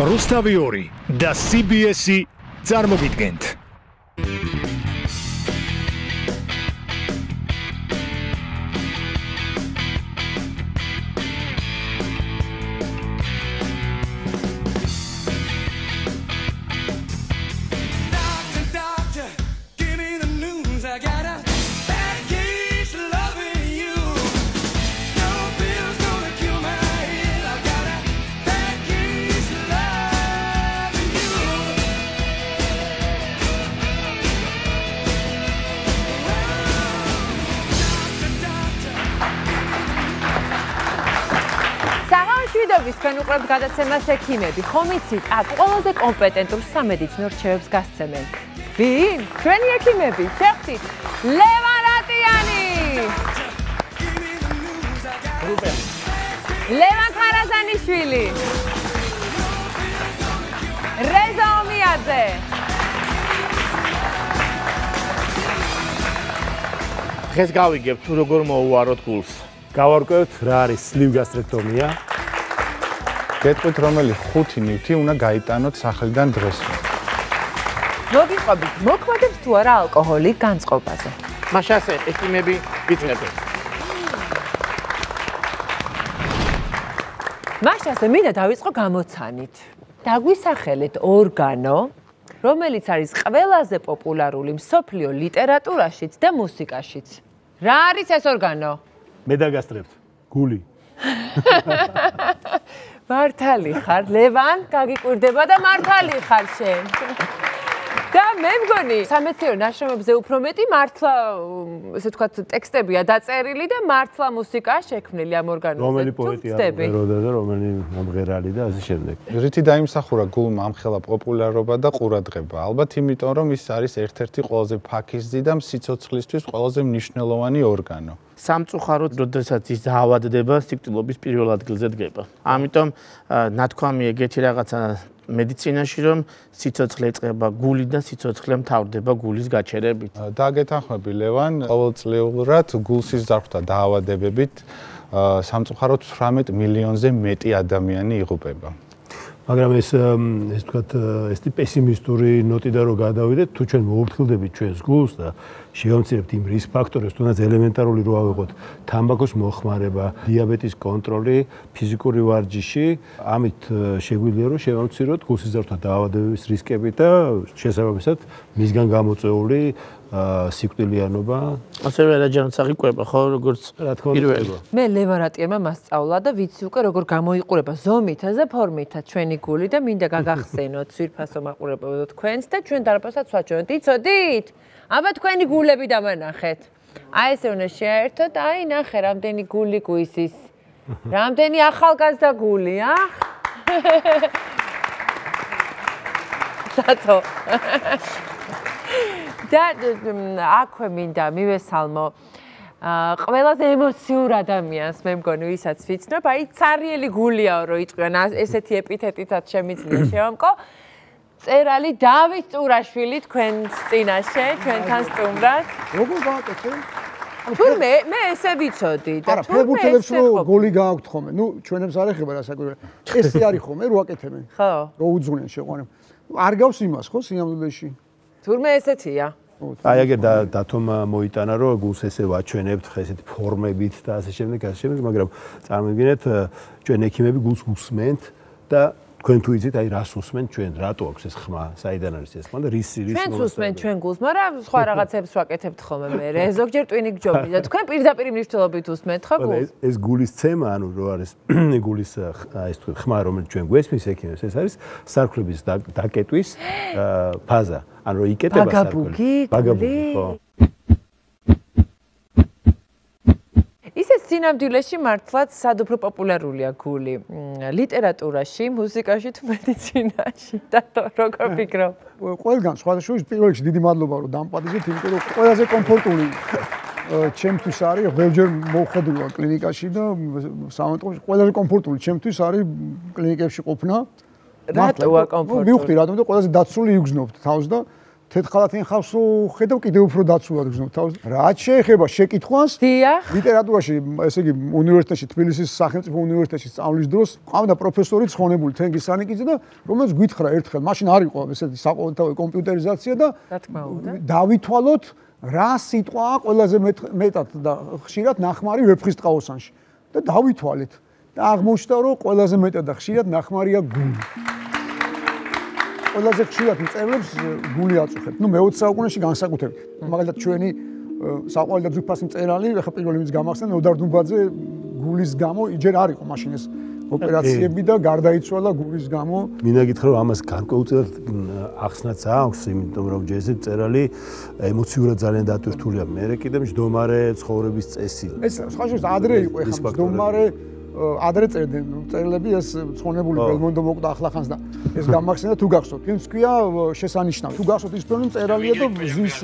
რუსთავი 2 და CBS-ი წარმოგიდგენთ. გადაცემას ექიმები. ხომ იცით, აქ ყველაზე კომპეტენტურ სამედიცინო რჩევებს გასცემენ. ვინ? ჩვენი ექიმები. შეხთით ლევან რატიანი. ლევან ხარაზანიშვილი. რეზა ომიაძე. დღეს გავიგებ თუ როგორ მოუვაროთ გულს. გავარკვევთ რა არის სლივგასტრექტომია. გეტყვით რომელი ხუთი ნივთი უნდა გაიტანოთ სახლიდან დღეს. მოგიყვებით, მოქმედებს თუ არა ალკოჰოლი განწყობაზე? მაშასე ექიმები გიწნებენ. მაშასე მინდა დავიწყო გამოცანით. დაგვისახელეთ ორგანო, რომელიც არის ყველაზე პოპულარული მსოფლიო ლიტერატურაშიც და მუსიკაშიც. რა არის ეს ორგანო? მე დაგასწრებთ. გული. მართალი ხარ, ლევან, გაგიკვირდება და მართალი ხარ შენ. და მე მგონი, სამეცნიერო ნაშრომებზე უფრო მეტი მართლა, ესე ვთქვათ, ტექსტებია დაწერილი და მართლა მუსიკა შექმნილი ამ ორგანოზე. რომელი პოეტი ამღეროდა და რომელი ამღერალი და ასე შემდეგ. რითი დაიმსახურა გულმა ამხელა პოპულარობა და ყურადღება? ალბათ იმიტომ, რომ ის არის ერთ-ერთი ყველაზე ფაქიზი და სიცოცხლისთვის ყველაზე მნიშვნელოვანი ორგანო. სამწუხაროდ, როდესაც ის დაავადდება, სიკვდილობის პირველ ადგილზე დგება. ამიტომ ნათქვამი ეგეთი რაღაცა მედიცინაში რომ სიცოცხლე ეწება გული და სიცოცხლე მთავრდება გულის გაჩერებით. დაგეთანხმები ლევან, ყოველწლიურად გულსის ზარხთა დაავადებებით სამწუხაროდ 18 მილიონზე მეტი ადამიანი იღუპება. მაგრამ ეს ეს თქვათ ეს პესიმისტური ნოტი და რო გადავიდეთ, თუ ჩვენ მოუფრთხილდებით ჩვენს გულს და შევამცირებთ იმ რისკ ფაქტორებს, თუნდაც ელემენტარული რო ავიღოთ, თამბაქოს მოხმარება, დიაბეტის კონტროლი, ფიზიკური ვარჯიში, ამით შეგვიძლია რომ შევამციროთ გულსიზართა დაავადებების რისკები და შესაბამისად მისგან გამოწეული სიკვდილიანობა. ასევე რაჯანაც აღიკვება, ხო, როგორც რა თქმა უნდა. მე ლევარატიემა მასწავლა და ვიცი უკვე როგორ გამოიყურება ზომითა და ფორმითა ჩვენი გული და მინდა გაგახსენოთ სვირფასო მაყურებელო თქვენს და ჩვენ დარბაზად ვაჩვენოთ. იცოდით? აბა თქვენი გულები დამანახეთ. აი ესე უნდა შეერთოთ, აი ნახე რამდენი გული გვისის. რამდენი ახალგაზრდა გული, აх? დათო. და აქვე მინდა მივესალმო ყველაზე ემოციურ ადამიანს მე მგონი ვისაც ვიცნობ, აი цаრიელი გულიაო რო იწვიან ესეთი ეპითეტითაც შემიძლია შევამკო. წერალი დავით ტურაშვილი თქვენ წინაშე, ჩვენთან სტუმრად. როგორ გააკეთე? თურმე მე ესე ვიცოდი და თურმე არა ფეხბურთელებს რო გოლი გააქვთ ხოლმე. ნუ ჩვენებს არ ეხება რა საკვირველი. ესე არის ხოლმე რო აკეთებენ. ხო. რო უძღვნიან შეყვანა. არ გავს იმას ხო სიამოვნებაში? თურმე ესეთია. აი აგერ და დათომ მოიტანა რომ გულს ესე ვაჩვენებთ ხა ესეთი ფორმებით და ასე შემდეგ ასე შემდეგ მაგრამ წარმოგიდგენთ ჩვენ ექიმები გულს უსმენთ და თქვენ თუ იცით აი რას უსმენ? ჩვენ რატო აქვს ეს ხმა? საიდან არის ეს ხმა და რის რის ჩვენ უსმენ ჩვენ გულს მაგრამ სხვა რაღაცებს ვაკეთებთ ხოლმე მე ზოგჯერ ტვინი გჯობნი და თქვენ პირდაპირ მნიშვნელობით უსმენთ ხო გულს? ეს გულის ცემა ანუ რო არის გულის აი ეს ხმა რომელიც ჩვენ გვესმის ექიმებს ეს არის სარქლების დაკეტვის ფაზა. ანუ იკეტება სარქლები ბაგაბუგი ხო სინამდვილეში მართლაც სად უფრო პოპულარულია გული ლიტერატურაში, მუსიკაში თუ მედიცინაში და როგორ ფიქრობ? ყველგან სხვადასხვა პირველ რიგში დიდი მადლობა რომ დამპატიზეთ, იმიტომ რომ ყველაზე კომფორტული ჩემთვის არის ღელჯერ მოხდილა კლინიკაში და სამონტყოში ყველაზე კომფორტული ჩემთვის არის კლინიკებში ყოფნა. რატოა კომფორტული? მივხვდი რატომ და ყველაზე დაცული იგზნობთ თავს და თეთრხალათიან ხავსო ხედავ კიდევ უფრო დაცულად გზნობ თავს. რაც შეეხება შეკითხვას, დიახ. ლიტერატურაში, ესე იგი, უნივერსიტეტში, თბილისის სახელმწიფო უნივერსიტეტში სწავლის დროს, ყავდა პროფესორი ცხონებული თენგის სანიკიძე და რომელიც გვითხრა ერთხელ, მაშინ არ იყო ესეთი საყოველთაო კომპიუტერიზაცია და რა თქმა უნდა. დავითვალოთ რა სიტყვაა ყველაზე მეტად და ხშირად ნახმარი ვეფხის ტყაოსანში და დავითვალეთ და აღმოჩნდა რომ ყველაზე მეტად და ხშირად ნახმარია გული. ყველაზე ხშირად მწერლებს გული აწუხებთ. ნუ მე-20 საუკუნეში განსაკუთრებით. მაგალითად ჩვენი საყვარელი და ძვირფასი მწერალი, ახლა პირველი მის გამახსენ ნოდარ დუბაძე გულის გამო იჯერ არ იყო მაშინ ეს ოპერაციები და გარდაიცვალა გულის გამო. მინდა გითხრა რომ ამას განკუთვნილ ახსნაც აქვს, იმიტომ რომ ჯეზი მწერალი ემოციურად ძალიან დატვირთულია. მე კიდე მჯდომარე ცხოვრების წესი. ეს სხვა შეიძლება ადრე იყო ეხლა მჯდომარე ადრე წერდნენ. წერილები ეს ცხონებული ბელმონდო მოკვდა ახლახანს და ეს გამახსენდა თუ გახსოვთ ფილმს ქვია შესანიშნავი. თუ გახსოვთ ის ფილმი წერალია და ზის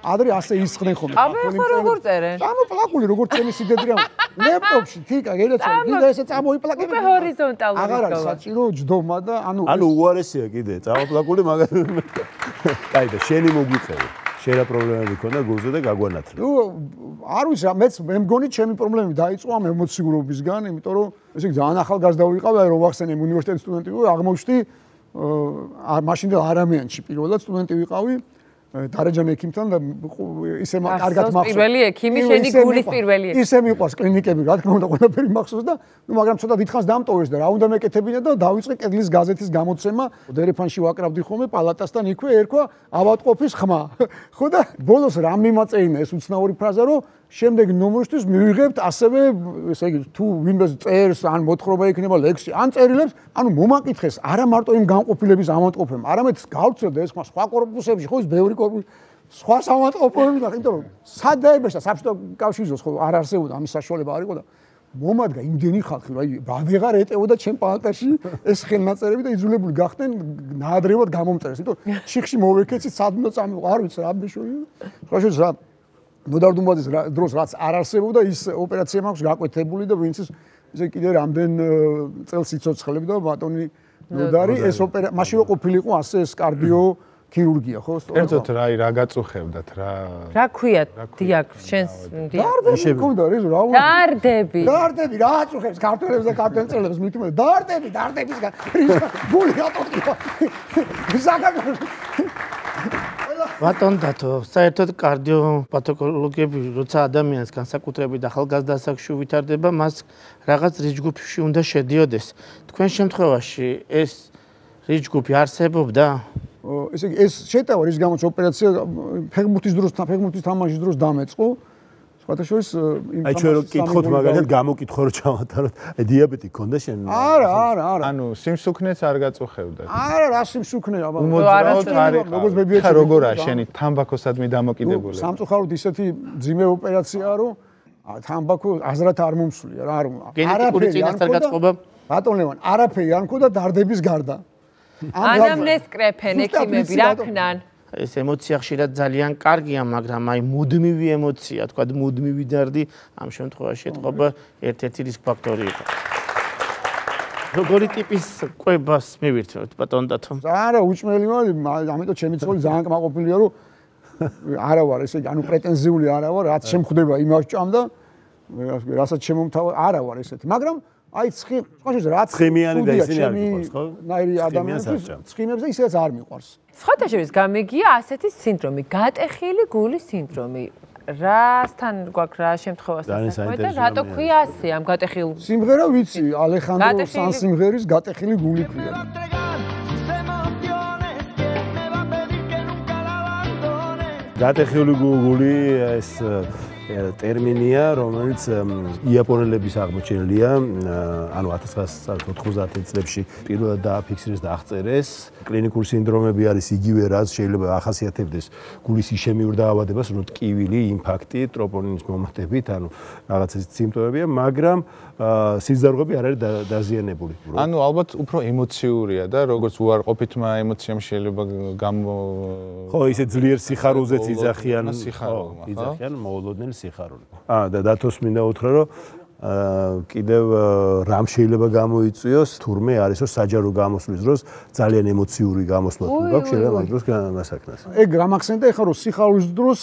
ადრე ასე ისხდნენ ხოლმე აბა ხო როგორ წერენ? ამო პლაკული როგორ წემი სიდედრია ლეპტოპში თიკა გადაცა კიდე ესე წამოიპლაკე უკვე ჰორიზონტალური აღარ არის საჭირო ჯდომა და ანუ ანუ უარესია კიდე წამოპლაკული მაგრამ კაი და შენი მოგვიწევი რა პრობლემები ქონდა გულზე და გაგვანათლე. ნუ არ ვიცი რა მეც მე მგონი ჩემი პრობლემები დაიწყო ამ ემოციურობისგან, იმიტომ რომ ესე იგი ძალიან ახალგაზრდა ვიყავი, რომ ვახსენე უნივერსიტეტის სტუდენტი ვიყავი, აღმოჩნდი აა მაშინდელ არამიანში პირველად სტუდენტი ვიყავი. დარეჯან ექიმთან და ისე კარგად მახსოვს. პირველი ექიმი შენი გულის პირველი ექიმი. ისე მიყვარს კლინიკები რა თქმა უნდა ყველაფერი მახსოვს და ნუ მაგრამ ცოტა დიდხანს დამტოვეს და რა უნდა მეკეთებინა და დავიწყე კედლის გაზეთის გამოცემა. დერეფანში ვაკრავდი ხოლმე პალატასთან იქვე ერქვა ავადყოფის ხმა. ხო და ბოლოს რა მიმაწეინა ეს უცნაური ფრაზა რომ შემდეგ ნომრისთვის მივიღებთ ასევე ესე იგი თუ ვინმე წერს ან მოთხრობა იქნება ლექსი ან წერილებს ანუ მომაკითხეს არა მარტო იმ განყოფილების ამოტყოფემ არამედ გავცელდა ეს სხვა კორპუსებში ხო ის ბევრი კორპუსი სხვა სამატყოფოები და იმიტომ რომ სადაებაშა საბჭოთა კავშირის ხო არ არსებობდა ამის საშუალება არ იყო და მომადგა იმდენი ხალხი რა ვეღარ ეტეოდა ჩემ პალატაში ეს ხელნაწერები და იძულებული გახდნენ ნაადრევად გამომწერეს იმიტომ ჩიხში მოვეკეცი სად უნდა წამიყო არ ვიცი რა ბიშვი სხვა შეს რა ნოდარდუმბაძის დროს რაც არ არსებობდა ის ოპერაცია მაქვს გაკვეთებული და ვინც ესე კიდე რამდენ წელს იცოცხლებ და ბატონი ნოდარი ეს ოპერა მაშინ ყოფილიყო ასე ეს კარდიო ქირურგია ხო სწორად ერთოდ რა რა გაწუხებდათ რა რა ქვია დიაგ შენს დიაგ მქონდა რა რა დარდები. დარდები რა აწუხებს ქართველებს და ქართველებს მithumeda დარდები დარდების გული რატო ზაგაგ ბატონ დათო, საერთოდ კარდიოპათოლოგები, როცა ადამიანს განსაკუთრებით ახალგაზრდა ასაკში ვითარდება, მას რაღაც რიჯგუფში უნდა შედიოდეს. თქვენ შემთხვევაში ეს რიჯგუფი არსებობდა? ესე იგი, ეს შეტავა რის გამოც ოპერაცია ფეხბურთის დროს, ფეხბურთის თამაშის დროს დამეწყო. სხვათაშორის იმ აი ჩვენ რო კითხოთ მაგალითად გამოკითხო რო ჩავატაროთ აი დიაბეტი ქონდა შენ? არა არა არა. ანუ სიმსუქნეც არ გაწუხებდა არა რა სიმსუქნე აბა? როგორც ბებიაჩი ხა როგორა შენი თამბაქოსადმი დამოკიდებული? სამწუხაროდ ისეთი ძიმე ოპერაციაა რომ თამბაქო აზრად არ მომსულია რა არ არაფერი არ გაწყობა ბატონ ლევან? არაფერი არ მქონდა დარდების გარდა. ანამნეს კრეფენ ექიმები რა ქნან ეს ემოცია ხშირად ძალიან კარგია, მაგრამ აი მუდმივი ემოცია, თქვა მუდმივი დარდი ამ შემთხვევაში ეთყობა ერთ-ერთი რისკ ფაქტორი იყო. როგორი ტიპის კვებას მივირთმევთ ბატონ დათო? არა, უჭმელი ვარ, ამიტომ ჩემი ცოლი ძალიან კმაყოფილია, რომ არა ვარ ესე, ანუ პრეტენზიული არა ვარ, რაც შემხდება იმას ჭამდა, რასაც შემომთავაზ, არა ვარ ესეთი, მაგრამ აი ცხი, სხვა შეიძლება რაც ცხიმიანი და ისინი არ მიყვარს, ხო? ნაირი ადამიანებს ცხიმებს და ისედაც არ მიყვარს. სხვათა შორის გამიგია ასეთი სინდრომი, გატეხილი გულის სინდრომი. რასთან გვაქვს რა შემთხვევასთან საქმე და რატო ქვია ასე ამ გატეხილ სიმღერა ვიცი ალეხანდრო სანსიმღერის გატეხილი გული ქვია გატეხილი გული ეს ტერმინია, რომელიც იაპონელების აღმოჩენილია, ანუ 1990 წლებში პირველად დააფიქსირეს და აღწერეს. კლინიკური სინდრომები არის იგივე, რაც შეიძლება ახასიათებდეს გულის იშემიურ დაავადებას, რომ ტკივილი, ინფარქტი, ტროპონინის მომატებით, ანუ რაღაც ეს სიმპტომებია, მაგრამ სიზარღები არ არის დაზიანებული. ანუ ალბათ უფრო ემოციურია და როგორც უარყოფითმა ემოციამ შეიძლება გამო ხო, ისე ძლიერ სიხარულზეც იძახიან, ხო, იძახიან მოულოდნელ სიხარული. აა და დათოს მინდა უთხრა რომ აა კიდევ რამ შეიძლება გამოიწვიოს, თურმე არის რომ საჯარო გამოსვლის დროს ძალიან ემოციური გამოსვლა თუ გაქვს, შეიძლება მაგ დროს განასაკნას. ეგ რა მახსენდა ეხლა რომ სიხარულის დროს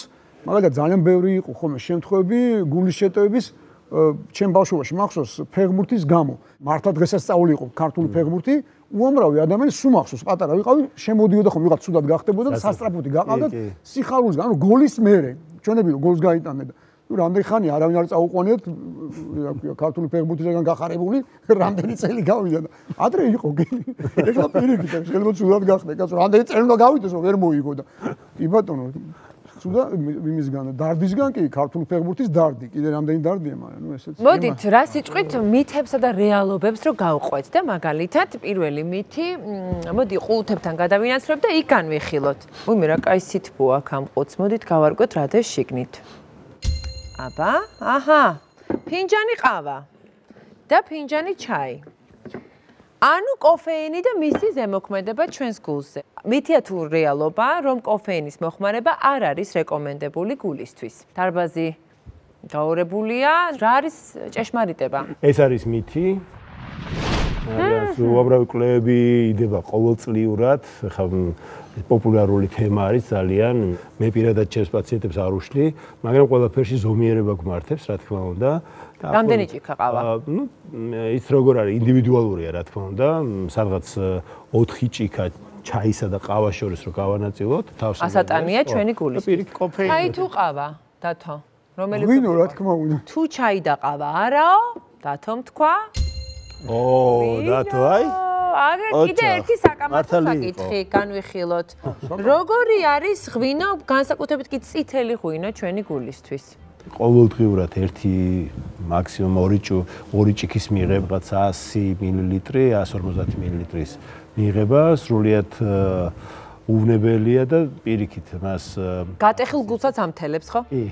მაგალითად ძალიან ბევრი იყო ხოლმე შემთხვევები გულის შეტევების ჩემ ბავშვობაში მახსოვს ფეგმურთის გამო. მართლა დღესასწაული იყო ქართული ფეგმურთი, უამრავი ადამიანი სულ მახსოვს, პატარა ვიყავი, შემოდიოდა ხომ ვიღაც ცუდად გახდებოდა და სასტრაფოთი გაყავდათ სიხარულის გამო, გოლის მერე. ჩვენები რომ გოლს გაიტანდნენ და ნუ რამდენი ხანი არავინ არ წაუყვანეთ ქართული ფეგმურთისგან გახარებული, რამდენი წელი გავიდა და ადრე იყო გენი. ეხლა პირიქით შეიძლება ცუდად გახდა, კაცო, რამდენი წელი უნდა გავიდეს რომ ვერ მოიგო და კი ბატონო ცუდა იმისგან დარდისგან კი ქართული ფეხბურთის დარდი კიდე რამდენი დარდია მაგრამ ნუ ესეც მოდით რა სიტყვით მითებსა და რეალობებს რო გავყვეთ და მაგალითად პირველი მითი მოდი ყუთებთან გადავინაცვლებ და იქ განვიხილოთ უიმე რა კაი სიტყვა აქ ამ ყუთს მოდით გავარკვეთ რა და შიგნით აბა აჰა ფინჯანი ყავა და ფინჯანი ჩაი ანუ კოფეინი და მისი ზემოქმედება ჩვენს გულზე. მითია თუ რეალობა, რომ კოფეინის მოხმარება არ არის რეკომენდებული გულისთვის. დარბაზი გაურებულია, რა არის ჭეშმარიტება? ეს არის მითი. აა, უამრავი კვლევები იდება ყოველწლიურად, ხა პოპულარული თემა არის ძალიან. მე პირადად ჩემს პაციენტებს არ უშლი, მაგრამ ყველაფერში ზომიერება გმართებს, რა თქმა უნდა. რამდენი ჭიქა ყავა? ნუ ის როგორ არის ინდივიდუალურია რა თქმა უნდა, სადღაც 4 ჭიქა ჩაისა და ყავას შორის რო გავანაწილოთ, თავს ასატანია ჩვენი გულის. აი თუ ყავა, დათო. რომელი ვინო რა თქმა უნდა. თუ ჩაი და ყავა არაო, დათომ თქვა. ო, დათო აი. აგერ კიდე ერთი საკამათო საკითხი განვიხილოთ. როგორი არის ღვინო, განსაკუთრებით კი წითელი ღვინო ჩვენი გულისთვის? ყოველდღიურად ერთი მაქსიმუმ ორი ჭუ ორი ჭიქის მიღება 100 მილილიტრი 150 მილილიტრის მიღება სრულიად უვნებელია და პირიქით მას გატეხილ გულსაც ამთელებს ხო? კი.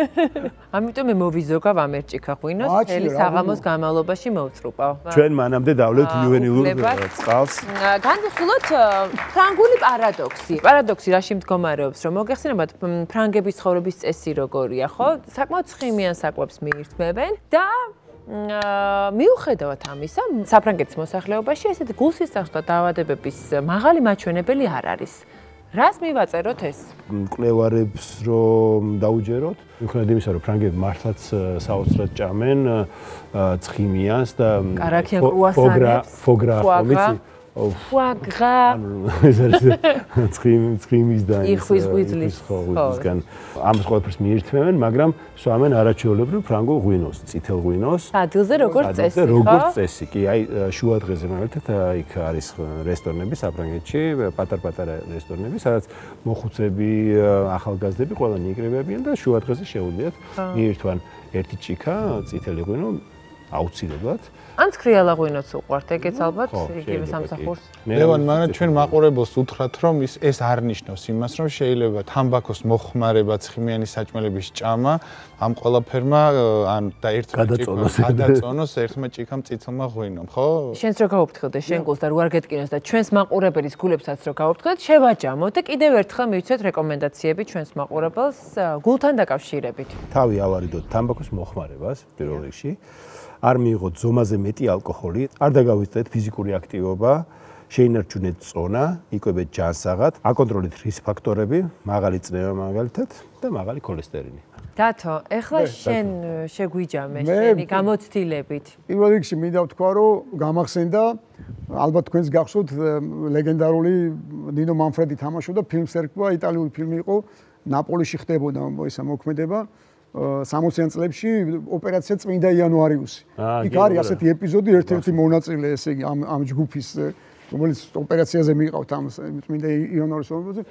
ამიტომ მე მოვიზოგავ ამერჭიქა ღვინოს თელი საღამოს განმავლობაში მოვწრუპავ. ჩვენ მანამდე დავლევთ იუვენილურ წყალს. განვიხილოთ ფრანგული პარადოქსი. პარადოქსი რაში მდგომარეობს, რომ მოგეხსენებათ ფრანგების ცხოვრების წესი როგორია, ხო? საკმაოდ ცხიმიან საკვებს მიირთმევენ და მიუხედავად ამისა, საფრანგეთის მოსახლეობაში ესეთი გულსისახშთა დაავადებების მაღალი მაჩვენებელი არ არის. რას მივაწეროთ ეს? მკვლევარებს რომ დაუჯეროთ, მიუხედავად იმისა, რომ ფრანგები მართლაც საოცრად ჭამენ ცხიმიანს და კარაქიან კრუასანებს, ფოგრა, ფოგრა, ვიცი? ფუაგრა ეს არის ცხიმ ცხიმის და იხვის ღვიძლის ღვიძლისგან ამას ყველაფერს მიირთმევენ მაგრამ სვამენ არაჩვეულებრივ ფრანგულ ღვინოს წითელ ღვინოს. ადილზე როგორც წესი ხო? როგორც წესი. კი აი შუა დღეზე მაგალითად იქ არის რესტორნები საფრანგეთში პატარ-პატარა რესტორნები სადაც მოხუცები ახალგაზრდები ყველანი იკრებებიან და შუა დღეზე შეუძლიათ მიირთვან ერთი ჭიქა წითელი ღვინო აუცილებლად ან ცხრიალა ღვინოც უყვართ, ეგეც ალბათ იგივე სამსახურს. ლევან, მაგრამ ჩვენ მაყურებელს უთხრათ, რომ ის ეს არ ნიშნავს იმას, რომ შეიძლება თამბაქოს მოხმარება, ცხიმიანი საჭმელების ჭამა ამ ყველაფერმა ან და ერთმა ჭიქამ გადაწონოს ერთმა ჭიქამ წითლმა ღვინომ, ხო? შენს რო გაუფრთხილდე შენ გულს და რო არ გეტკინოს და ჩვენს მაყურებელის გულებსაც რო გაუფრთხილდეთ, შევაჯამოთ და კიდევ ერთხელ მივცეთ რეკომენდაციები ჩვენს მაყურებელს გულთან დაკავშირებით. თავი ავარიდოთ თამბაქოს მოხმარებას პირველ რიგში. არ მიიღოთ ზომაზე მეტი ალკოჰოლი, არ დაგავიწყდეთ ფიზიკური აქტივობა, შეინარჩუნეთ წონა, იკვებეთ ჯანსაღად, აკონტროლეთ რისკ ფაქტორები, მაღალი წნევა მაგალითად და მაღალი ქოლესტერინი. დათო, ეხლა შენ შეგვიჯამე შენი გამოცდილებით. პირველ რიგში მინდა ვთქვა, რომ გამახსენდა ალბათ თქვენს გახსოვთ ლეგენდარული ნინო მანფრედი თამაშობდა ფილმს ერქვა, იტალიური ფილმი იყო, ნაპოლიში ხდებოდა ისა მოქმედება. 60-იან წლებში ოპერაცია წმინდა იანუარიუსი. იქ არის ასეთი ეპიზოდი, ერთ-ერთი მონაწილე, ესე იგი ამ ამ ჯგუფის რომელიც ოპერაციაზე მიიყავთ ამ წმინდა იანუარის ოპერაციაზე,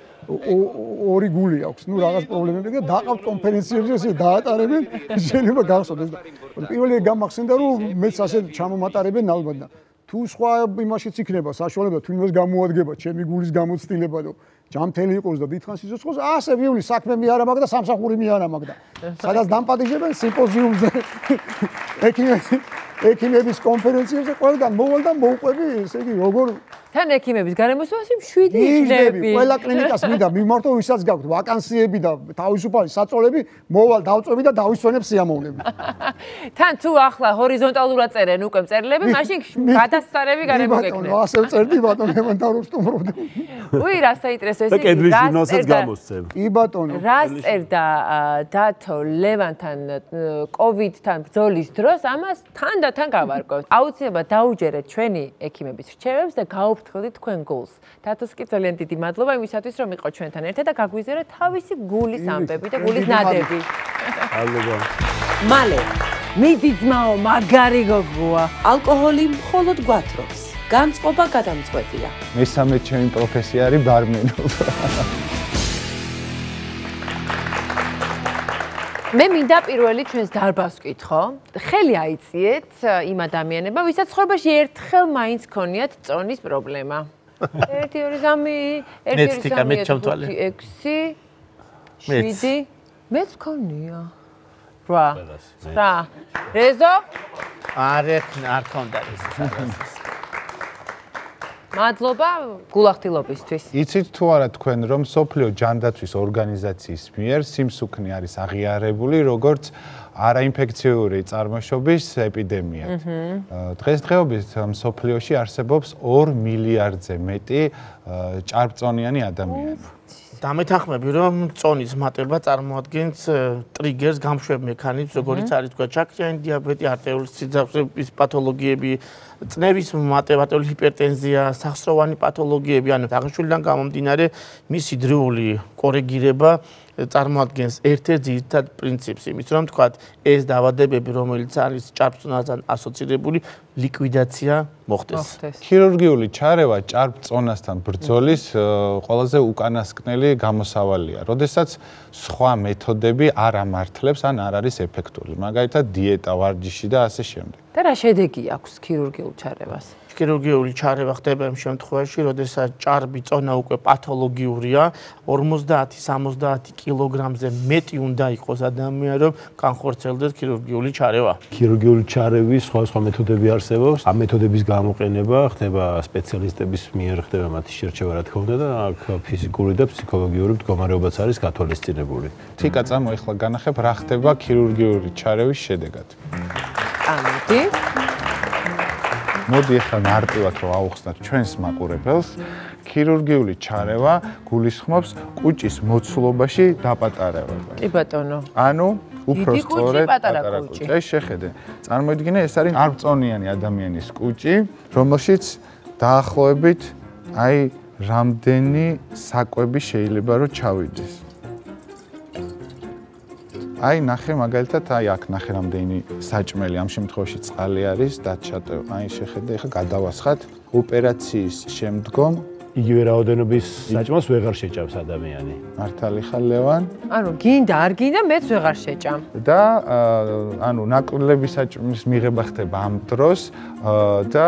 ორი გული აქვს. ნუ რაღაც პრობლემები და დაყავთ კონფერენციებზე, ესე დაატარებენ, შეიძლება გახსოვდეს და პირველი გამახსენდა რომ მეც ასე ჩამომატარებენ ალბათ და თუ სხვა იმაშიც იქნება საშუალება თუ იმას გამოადგება ჩემი გულის გამოცდილება და ჯამთელი იყოს და დიდხანს იცოცხლოს ასე ვიული საქმე მე არა მაგ და სამსახური მე არა მაგ და სადაც დამპატიჟებენ სიმპოზიუმზე ექიმების ექიმების კონფერენციებზე ყველგან მოვალ და მოუყვები ესე იგი როგორ თან ექიმების გარემოსვაში 7 იჯდები, იჯდები. ყველა კლინიკას მინდა მიმართო, ვისაც გაქვთ ვაკანსიები და თავისუფალი საწოლები, მოვალ დავწვევი და დავისვენებ სიამოვნები. თან თუ ახლა ჰორიზონტალურად წერენ უკვე წერილები, მაშინ გადასწარები გარემო ბატონო, ასე წერდი ბატონო, ემანტარულ სტუმრობდი. უი, რა საინტერესო და ესე ჟურნალსაც წერდა- გამოსცემ. კი ბატონო. რას წერდა დათო ლევანთან კოვიდთან ბრძოლის დროს ამას თან და თან გავარკვევთ. აუცილებლად დაუჯერეთ ჩვენი ექიმების რჩევებს და გაუფრთხილდით თქვენ გულს. დათოს კი ძალიან დიდი მადლობა იმისათვის რომ იყო ჩვენთან ერთად და გაგვიზიარა თავისი გულის ამბები და გულის ნადები. ალბათ. მალე მიდი ძმაო მაგარი გოგოა. ალკოჰოლი მხოლოდ გვათრობს. განწყობა გადამწყვეტია. მესამე ჩემი პროფესია არის ბარმენობა. მე მინდა პირველი ჩვენს დარბაზს ვკითხო. ხელი აიწიეთ იმ ადამიანებმა, ვისაც ცხოვრებაში ერთხელ მაინც ქონიათ წონის პრობლემა. 1 2 3 1 მეც 2 თიკა, მეც 3 ჩამთვალე. 6 მეც. 7 მეც ქონია. რა? რა? რეზო? არ არ ქონდა ეს. მადლობა გულახდილობისთვის. იცით თუ არა თქვენ რომ სოფლიო ჯანდაცვის ორგანიზაციის მიერ სიმსუქნე არის აღიარებული როგორც არაინფექციური წარმოშობის ეპიდემია. დღესდღეობით სოფლიოში არსებობს 2 მილიარდზე მეტი ჭარბწონიანი ადამიანი. დამეთანხმები რომ წონის მატება წარმოადგენს ტრიგერს გამშვებ მექანიზმს როგორიც არის თქვა ჩაქრიანი დიაბეტი არტერიული სიძახვის პათოლოგიები წნევის მატება არტერიული ჰიპერტენზია სახსროვანი პათოლოგიები ანუ აღნიშნულიდან გამომდინარე მისი დროული კორეგირება წარმოადგენს ერთ-ერთ ძირითად პრინციპს იმის რომ თქვა ეს დაავადებები რომელიც არის ჭარბწონასთან ასოცირებული ლიკვიდაცია მოხდეს ქირურგიული ჩარევა ჭარბწონასთან ბრძოლის ყველაზე უკანასკნელი გამოსავალია. როდესაც სხვა მეთოდები არ ამართლებს ან არ არის ეფექტური. მაგალითად დიეტა, ვარჯიში და ასე შემდეგ. და რა შედეგი აქვს ქირურგიულ ჩარევას? ქირურგიული ჩარევა ხდება იმ შემთხვევაში, როდესაც ჭარბი წონა უკვე პათოლოგიურია, 50-70 კილოგრამზე მეტი უნდა იყოს ადამიანი, რომ განხორციელდეს ქირურგიული ჩარევა. ქირურგიული ჩარევის სხვადასხვა მეთოდები არსებობს. ამ მეთოდების გამოყენება ხდება სპეციალისტების მიერ, ხდება მათი შერჩევა, რა თქმა უნდა და აქ ფიზიკური და ფსიქოლოგიური მდგომარეობაც არის გათვალისწინებული. თიკა წამოეხლა განახებ რა ხდება ქირურგიული ჩარევის შედეგად. ამიტომ მოდი ახლა მარტივად რომ აუხსნათ ჩვენს მაყურებელს, ქირურგიული ჩარევა გულისხმობს კუჭის მოცულობაში დაპატარებებას. კი ბატონო. ანუ უფრო სწორედ პატარა კუჭი. ეს შეხედე. წარმოიდგინე, ეს არის არწონიანი ადამიანის კუჭი, რომელშიც დაახლოებით აი რამდენი საკვები შეიძლება რომ ჩავიდეს. აი ნახე მაგალითად აი აქ ნახე რამდენი საჭმელი ამ შემთხვევაში წყალი არის დაჩატე აი შეხედე ეხლა გადავასხათ ოპერაციის შემდგომ იგივე რაოდენობის საჭმელს ვეღარ შეჭამს ადამიანი. მართალი ხარ ლევან ანუ გინდა არ გინდა მეც ვეღარ შეჭამ. და ანუ ნაკლები საჭმლის მიღება ხდება ამ დროს და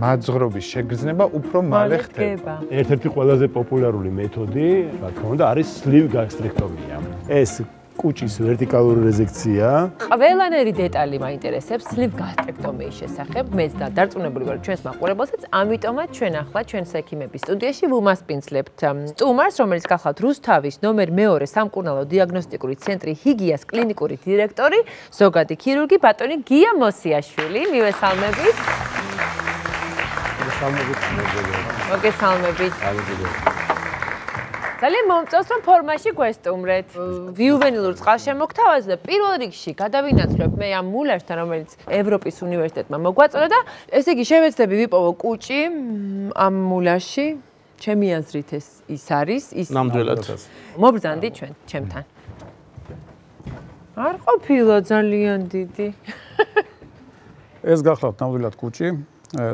მაძღრობის შეგრძნება უფრო მალე ხდება. ერთ-ერთი ყველაზე პოპულარული მეთოდი, რა თქმა უნდა, არის sleeve gastrectomy-ა. ეს კუჭის ვერტიკალური რეზექცია. ყველანაირი დეტალი მაინტერესებს sleeve gastrectomy-ის შესახებ. მეც და დარწმუნებული ვარ ჩვენს მაყურებელსაც, ამიტომაც ჩვენ ახლა ჩვენს ექიმების სტუდიაში ვუმასპინძლებთ სტუმარს, რომელიც გახლავთ რუსთავის ნომერ მეორე სამკურნალო დიაგნოსტიკური ცენტრი ჰიგიას კლინიკური დირექტორი, ზოგადი ქირურგი ბატონი გია მოსიაშვილი. მივესალმებით. მოგესალმებით. ძალიან მომწონს რომ ფორმაში გვესტუმრეთ. ვიუვენილურ წყალშემოქმედებას და პირველ რიგში გადავინაცვლებ მე ამ მულაშთან, რომელიც ევროპის უნივერსიტეტმა მოგვაწოდა და ესე იგი შევეცდები ვიპოვო კუჭი ამ მულაში. ჩემი აზრით ეს ის არის, ის ნამდვილად. მობრძანდი ჩვენ ჩემთან. არ ყოფილა ძალიან დიდი. ეს გახლავთ ნამდვილად კუჭი,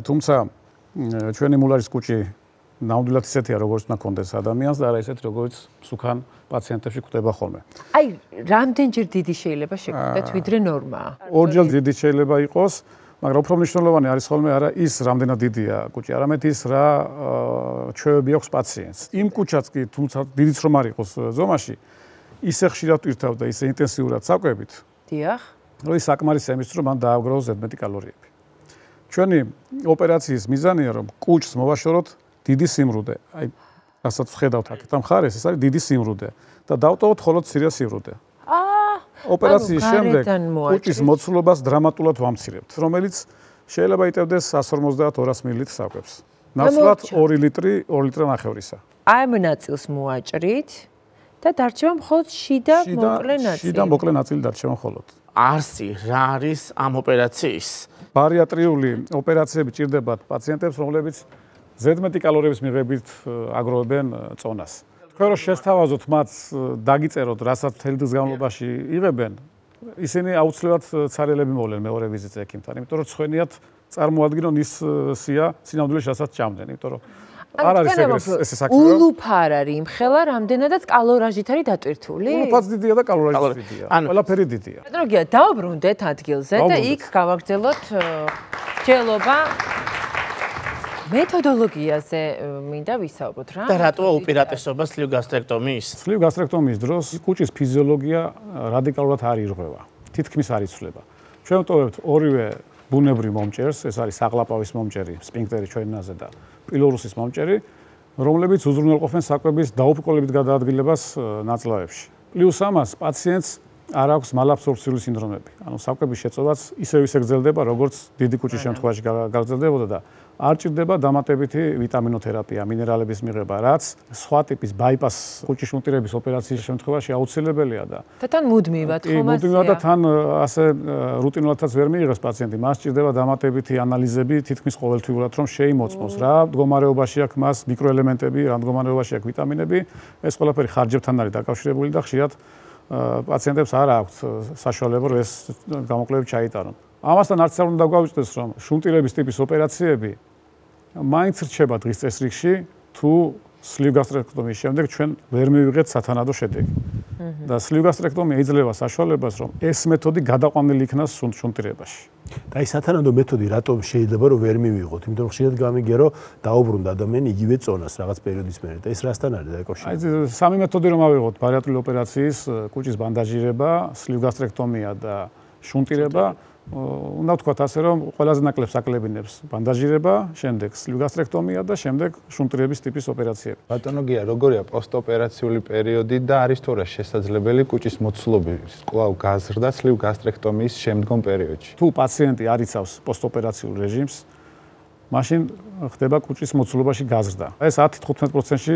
თუმცა ჩვენი მულარის კუჭი ნამდვილად ისეთია, როგორც უნდა კონდეს ადამიანს და არა ისეთ, როგორც სუქან პაციენტებში გვხვდება ხოლმე. აი, რამდენჯერ დიდი შეიძლება შეგვიძლიათ ვიდრე ნორმაა? ორჯერ დიდი შეიძლება იყოს, მაგრამ უფრო მნიშვნელოვანი არის ხოლმე არა ის, რამდენად დიდია კუჭი, არამედ ის რა ჩვევები აქვს პაციენტს. იმ კუჭაც კი, თუმცა დიდიც რომ არ იყოს ე, ზომაში, ისე ხშირად ვირთავ და ისე ინტენსიურად საკვებით, დიახ. რომ ის საკმარისია იმის, რომ მან დააგროვოს ზედმეტი კალორიები. ჩვენი ოპერაციის მიზანია რომ კუჭს მოვაშოროთ დიდი სიმრუდე. აი რასაც ხედავთ აქ ამ ხარეს, ეს არის დიდი სიმრუდე და დავტოვოთ ხოლმე ცირე სიმრუდე. აა ოპერაციის შემდეგ კუჭის მოცულობას დრამატულად ვამცირებთ, რომელიც შეიძლება იტევდეს 150-200 მლ საკვებს. ნაცვლად 2 ლიტრი, 2 ლიტრი ნახევრისა. აი ამ ნაწილს მოაჭრით და დარჩება მხოლოდ შიდა მოკლე ნაწილი. შიდა მოკლე ნაწილი დარჩება მხოლოდ. არსი რა არის ამ ოპერაციის? ბარიატრიული ოპერაციები ჭირდებათ პაციენტებს, რომლებიც ზედმეტი კალორიების მიღებით აგროვებენ წონას. თქვენ რო შეესთავაზოთ მათ დაგიწეროთ, რასაც მთელი დღის განმავლობაში იღებენ, ისინი აუცილებლად ცარიელები მოვლენ მეორე ვიზიტზე ექიმთან, იმიტომ რომ ცხენიათ წარმოადგენონ ის სია, სინამდვილეში რასაც ჭამდნენ, იმიტომ რომ არ არის ეს საქმე. ულუფარ არის იმხელა, რამდენადაც კალორაჟით არის დატვირთული? ულუფაც დიდია და კალორაჟით დიდია. ყველაფერი დიდია. პეტროგია, დაუბრუნდეთ ადგილზე და იქ გავაგრძელოთ ჯელობა მეთოდოლოგიაზე მინდა ვისაუბროთ რა. და რატოა უპირატესობა სლივ გასტრექტომიის? სლივ გასტრექტომიის დროს კუჭის ფიზიოლოგია რადიკალურად არ ირღვევა. თითქმის არ იცვლება. ჩვენ ვტოვებთ ორივე ბუნებრივ მომჭერს, ეს არის საყლაპავის მომჭერი, სპინქტერი ჩვენი ნაზე და პილორუსის მომჭერი, რომლებიც უზრუნველყოფენ საკვების დაუბრკოლებით გადაადგილებას ნაწლავებში. პლუს ამას პაციენტს არ აქვს მალაბსორბციული სინდრომები. ანუ საკვების შეწოვაც ისევ ისე გრძელდება, როგორც დიდი კუჭის შემთხვევაში გაგრძელდებოდა და არ ჭირდება დამატებითი ვიტამინოთერაპია, მინერალების მიღება, რაც სხვა ტიპის ბაიპას კუჭის მუტირების ოპერაციის შემთხვევაში აუცილებელია და და თან მუდმივად ხომ ასე? მუდმივად და თან ასე რუტინულადაც ვერ მიიღებს პაციენტი, მას ჭირდება დამატებითი ანალიზები თითქმის ყოველთვიურად, რომ შეიმოწმოს რა მდგომარეობაში აქვს მას მიკროელემენტები, რა მდგომარეობაში აქვს ვიტამინები, ეს ყველაფერი ხარჯებთან არის დაკავშირებული და ხშირად პაციენტებს არ აქვს საშუალება რომ ეს გამოკვლევები ჩაიტარონ. ამასთან არც არ უნდა გვავიწყდეს რომ შუნტირების ტიპის ოპერაციები მაინც რჩება დღის წესრიგში თუ სლივ გასტრექტომიის შემდეგ ჩვენ ვერ მივიღეთ სათანადო შედეგი. და სლივ გასტრექტომია იძლევა საშუალებას რომ ეს მეთოდი გადაყვანილი იქნას შუნტირებაში. და აი სათანადო მეთოდი რატომ შეიძლება რომ ვერ მივიღოთ? იმიტომ რომ ხშირად გამიგია რომ დაუბრუნდა ადამიანი იგივე წონას რაღაც პერიოდის მერე და ეს რასთან არის დაეკავშირება? აი სამი მეთოდი რომ ავიღოთ ბარიატრიული ოპერაციის კუჭის ბანდაჟირება, სლივ გასტრექტომია და შუნტირება უნდა ვთქვათ ასე რომ ყველაზე ნაკლებს აკლებინებს ბანდაჟირება, შემდეგ სლივგასტრექტომია და შემდეგ შუნტრიების ტიპის ოპერაციები. ბატონო გია, როგორია პოსტოპერაციული პერიოდი და არის თუ რა შესაძლებელი კუჭის მოცულობის კვლავ გაზრდა სლივგასტრექტომიის შემდგომ პერიოდში? თუ პაციენტი არ იცავს პოსტოპერაციულ რეჟიმს, მაშინ ხდება კუჭის მოცულობაში გაზრდა. ეს 10-15%-ში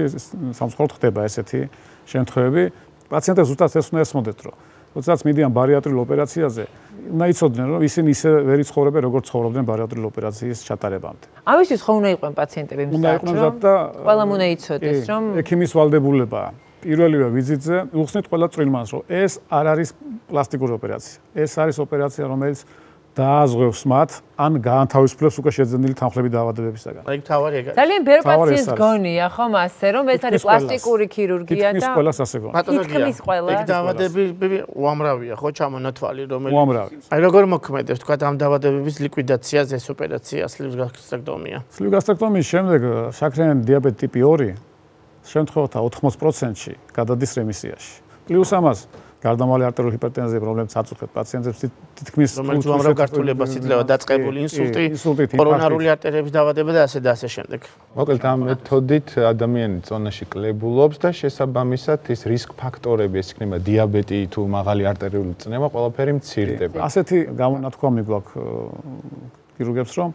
სამწუხაროდ ხდება ესეთი შემთხვევები. პაციენტებს ზუსტად ეს უნდა ესმოდეთ, რომ როდესაც მიდიან ბარიატრიულ ოპერაციაზე, უნდა იცოდნენ, რომ ისინი ისე ვერ იცხოვრებენ, როგორც ცხოვრობდნენ ბარიატრიულ ოპერაციის ჩატარებამდე. ამისთვის ხო უნდა იყვნენ პაციენტები მსახიობ? უნდა იყვნენ და ყველამ უნდა იცოდეს, რომ ექიმის ვალდებულება პირველივე ვიზიტზე უხსნით ყველა წვრილმანს, რომ ეს არ არის პლასტიკური ოპერაცია. ეს არის ოპერაცია, რომელიც დააზღვევს მათ ან გაანთავისუფლებს უკვე შეძენილი თანხლები დაავადებებისაგან. აი თავარი ეგ. ძალიან პაციენტს გონია ხომ ასე რომ ეს არის პლასტიკური ქირურგია და თითქმის ყველას ასე გონია. თითქმის ყველა. ეგ დაავადებები უამრავია ხო ჩამონათვალი რომელიც უამრავი. აი როგორ მოქმედებს თქვა ამ დაავადებების ლიკვიდაციაზე ეს ოპერაცია სლივ გასტრექტომია. სლივ გასტრექტომიის შემდეგ შაქრიანი დიაბეტი ტიპი 2 შემთხვევათა 80%-ში გადადის რემისიაში. პლუს ამას გარდამავალი არტერიული ჰიპერტენზია პრობლემებს აწუხებს პაციენტებს თითქმის რომელიც უამრავ გართულებას იძლევა დაწყებული ინსულტი, კორონარული არტერიების დაავადება და ასე და ასე შემდეგ. მოკლედ ამ მეთოდით ადამიანი წონაში კლებულობს და შესაბამისად ის რისკ ფაქტორები ეს იქნება დიაბეტი თუ მაღალი არტერიული წნევა ყველაფერი მცირდება. ასეთი გამონათქვამი გვაქვს ქირურგებს რომ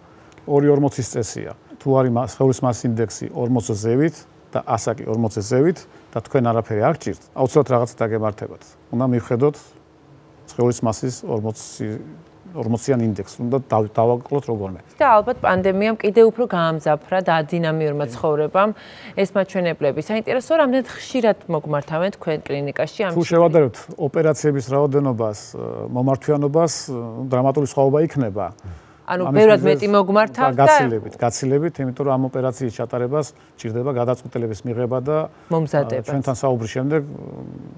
2.40-ის წესია. თუ არის ხეულის მას ინდექსი 40-ზე ზევით და ასაკი 40-ზე ზევით, და თქვენ არაფერი არ გჭირთ, აუცილებლად რაღაც დაგემართებათ. უნდა მივხედოთ სხეულის მასის 40 40-იან ინდექსს, უნდა დავაკლოთ როგორმე. და ალბათ პანდემიამ კიდე უფრო გაამძაფრა და ადინამიურმა ცხოვრებამ ეს მაჩვენებლები. საინტერესო რამდენად ხშირად მოგმართავენ თქვენ კლინიკაში ამ თუ შევადარებთ ოპერაციების რაოდენობას, მომართვიანობას, დრამატული სხვაობა იქნება. ანუ ბევრად მეტი მოგმართავ და გაცილებით, გაცილებით, იმიტომ რომ ამ ოპერაციის ჩატარებას ჭირდება გადაწყვეტილების მიღება და მომზადება. ჩვენთან საუბრის შემდეგ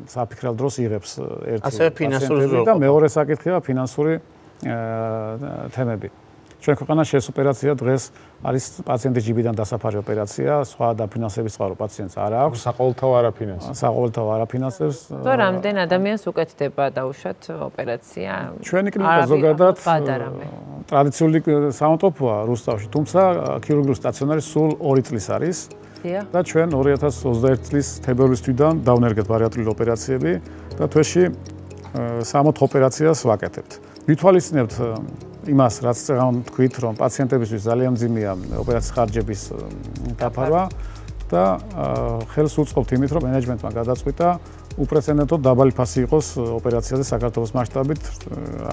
საფიქრალ დროს იღებს ერთი ასე ფინანსური და მეორე საკითხია ფინანსური თემები. ჩვენ ქვეყანაში ეს ოპერაცია დღეს არის პაციენტის ჯიბიდან დასაფარი ოპერაცია, სხვა დაფინანსების წყარო პაციენტს არ აქვს. საყოველთაო არაფინანსებს. საყოველთაო არაფინანსებს. თუ რამდენ ადამიანს უკეთდება დაუშვათ ოპერაცია? ჩვენი კლინიკა ზოგადად ტრადიციული სამონტოფოა რუსთავში, თუმცა ქირურგიული სტაციონარი სულ 2 წლის არის. და ჩვენ 2021 წლის თებერვლის თვიდან დავნერგეთ ბარიატრიული ოპერაციები და თვეში 60 ოპერაციას ვაკეთებთ. ვითვალისწინებთ იმას, რაც ამ თქვით, რომ პაციენტებისთვის ძალიან ძიმეა ოპერაციის ხარჯების დაფარვა და ხელს უწყობთ იმით, რომ მენეჯმენტმა გადაწყვიტა უპრეცედენტო დაბალი ფასი იყოს ოპერაციაზე საქართველოს მასშტაბით.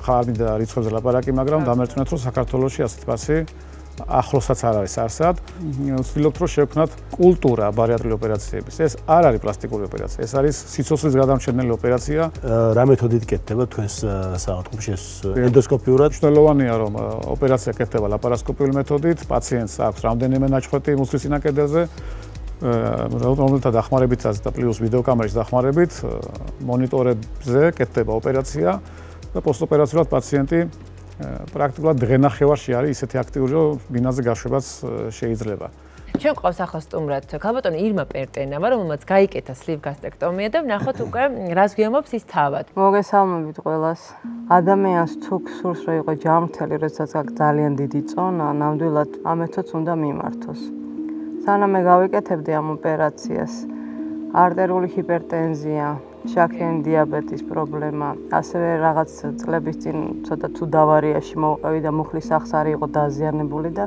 ახლა არ მინდა რიცხვებზე ლაპარაკი, მაგრამ დამერწმუნეთ, რომ საქართველოში ასეთი ფასი ახლოსაც არ არის არსად. ვცდილობთ რომ შევქნათ კულტურა ბარიატრიული ოპერაციების. ეს არ არის პლასტიკური ოპერაცია, ეს არის სიცოცხლის გადამშენელი ოპერაცია. რა მეთოდით კეთდება თქვენს საავადმყოფოში ეს ენდოსკოპიურად? მნიშვნელოვანია რომ ოპერაცია კეთდება ლაპარასკოპიული მეთოდით, პაციენტს აქვს რამდენიმე ნაჩვეთი მუსლის ინაკედელზე. რომელთა დახმარებითაც და პლუს ვიდეოკამერის დახმარებით მონიტორებზე კეთდება ოპერაცია და პოსტოპერაციულად პაციენტი პრაქტიკულად დღენახევარში არის ისეთი აქტიური, რომ ბინაზე გაშვებაც შეიძლება. ჩვენ ყავს ახლა სტუმრად ქალბატონი ირმა პერტენა, რომელმაც გაიკეთა სლივ გასტრექტომია და ნახოთ უკვე რას გვიამობს ის თავად. მოგესალმებით ყველას. ადამიანს თუ სურს რომ იყოს ჯანმრთელი, როდესაც აქვს ძალიან დიდი წონა, ნამდვილად ამ მეთოდს უნდა მიმართოს. სანამ მე გავიკეთებდი ამ ოპერაციას, არტერიული ჰიპერტენზია, შაქრიანი დიაბეტის პრობლემა, ასევე რაღაც წლების წინ ცოტა თუ დავარიაში მოვყევი და მუხლის ახს არ იყო დაზიანებული და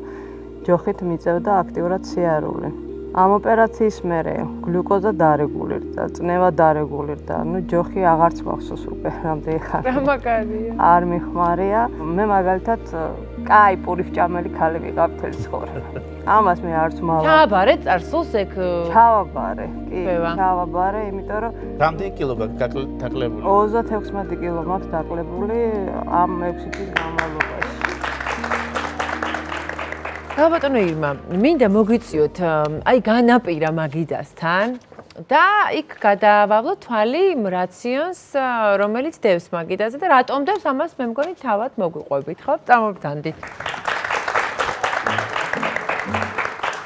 ჯოხით მიწევდა აქტიურად სიარული. ამ ოპერაციის მერე გლუკოზა დარეგულირდა, წნევა დარეგულირდა. ნუ ჯოხი აღარც მახსოვს უკვე რამდენი ხანი. რა მაგარია. არ მიხმარია. მე მაგალითად კაი პურის ჭამელი ქალი ვიყავ თელ ცხოვრება. ამას მე არც მავა. ჩააბარე წარსულს ეგ ჩავაბარე. კი, ჩავაბარე, იმიტომ რომ რამდენი კილო გაქვს დაკლებული? 36 კილო მაქვს დაკლებული ამ 6 წლის განმავლობაში. ბატონო ირმა, მინდა მოგვიწიოთ აი განაპირა მაგიდასთან და იქ გადაავალო თვალი რაციონს, რომელიც დევს მაგიდაზე და რატომ დევს ამას მე მგონი თავად მოგვიყვებით, ხო? წამოვდანდით.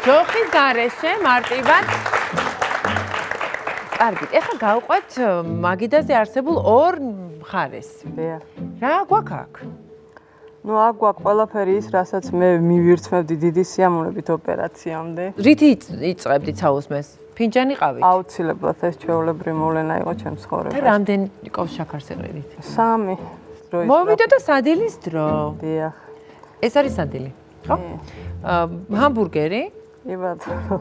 ჯოხის გარეშე მარტივად კარგი, ეხლა გავყვეთ მაგიდაზე არსებულ ორ მხარეს. რა გვაქვს აქ? ნუ აქ გვაქვს ყველაფერი ის, რასაც მე მივირთმევდი დიდი სიამოვნებით ოპერაციამდე. რითი იწებდი ცაუსმეს? ფინჯანი ყავით? აუცილებლად ეს ჩვეულებრივი მოვლენა იყო ჩემს ცხოვრებაში. და რამდენი ყოფს შაქარს ეყრით? სამი. მოვიდო და სადილის დრო. დიახ. ეს არის სადილი. ხო? აა ჰამბურგერი? კი ბატონო.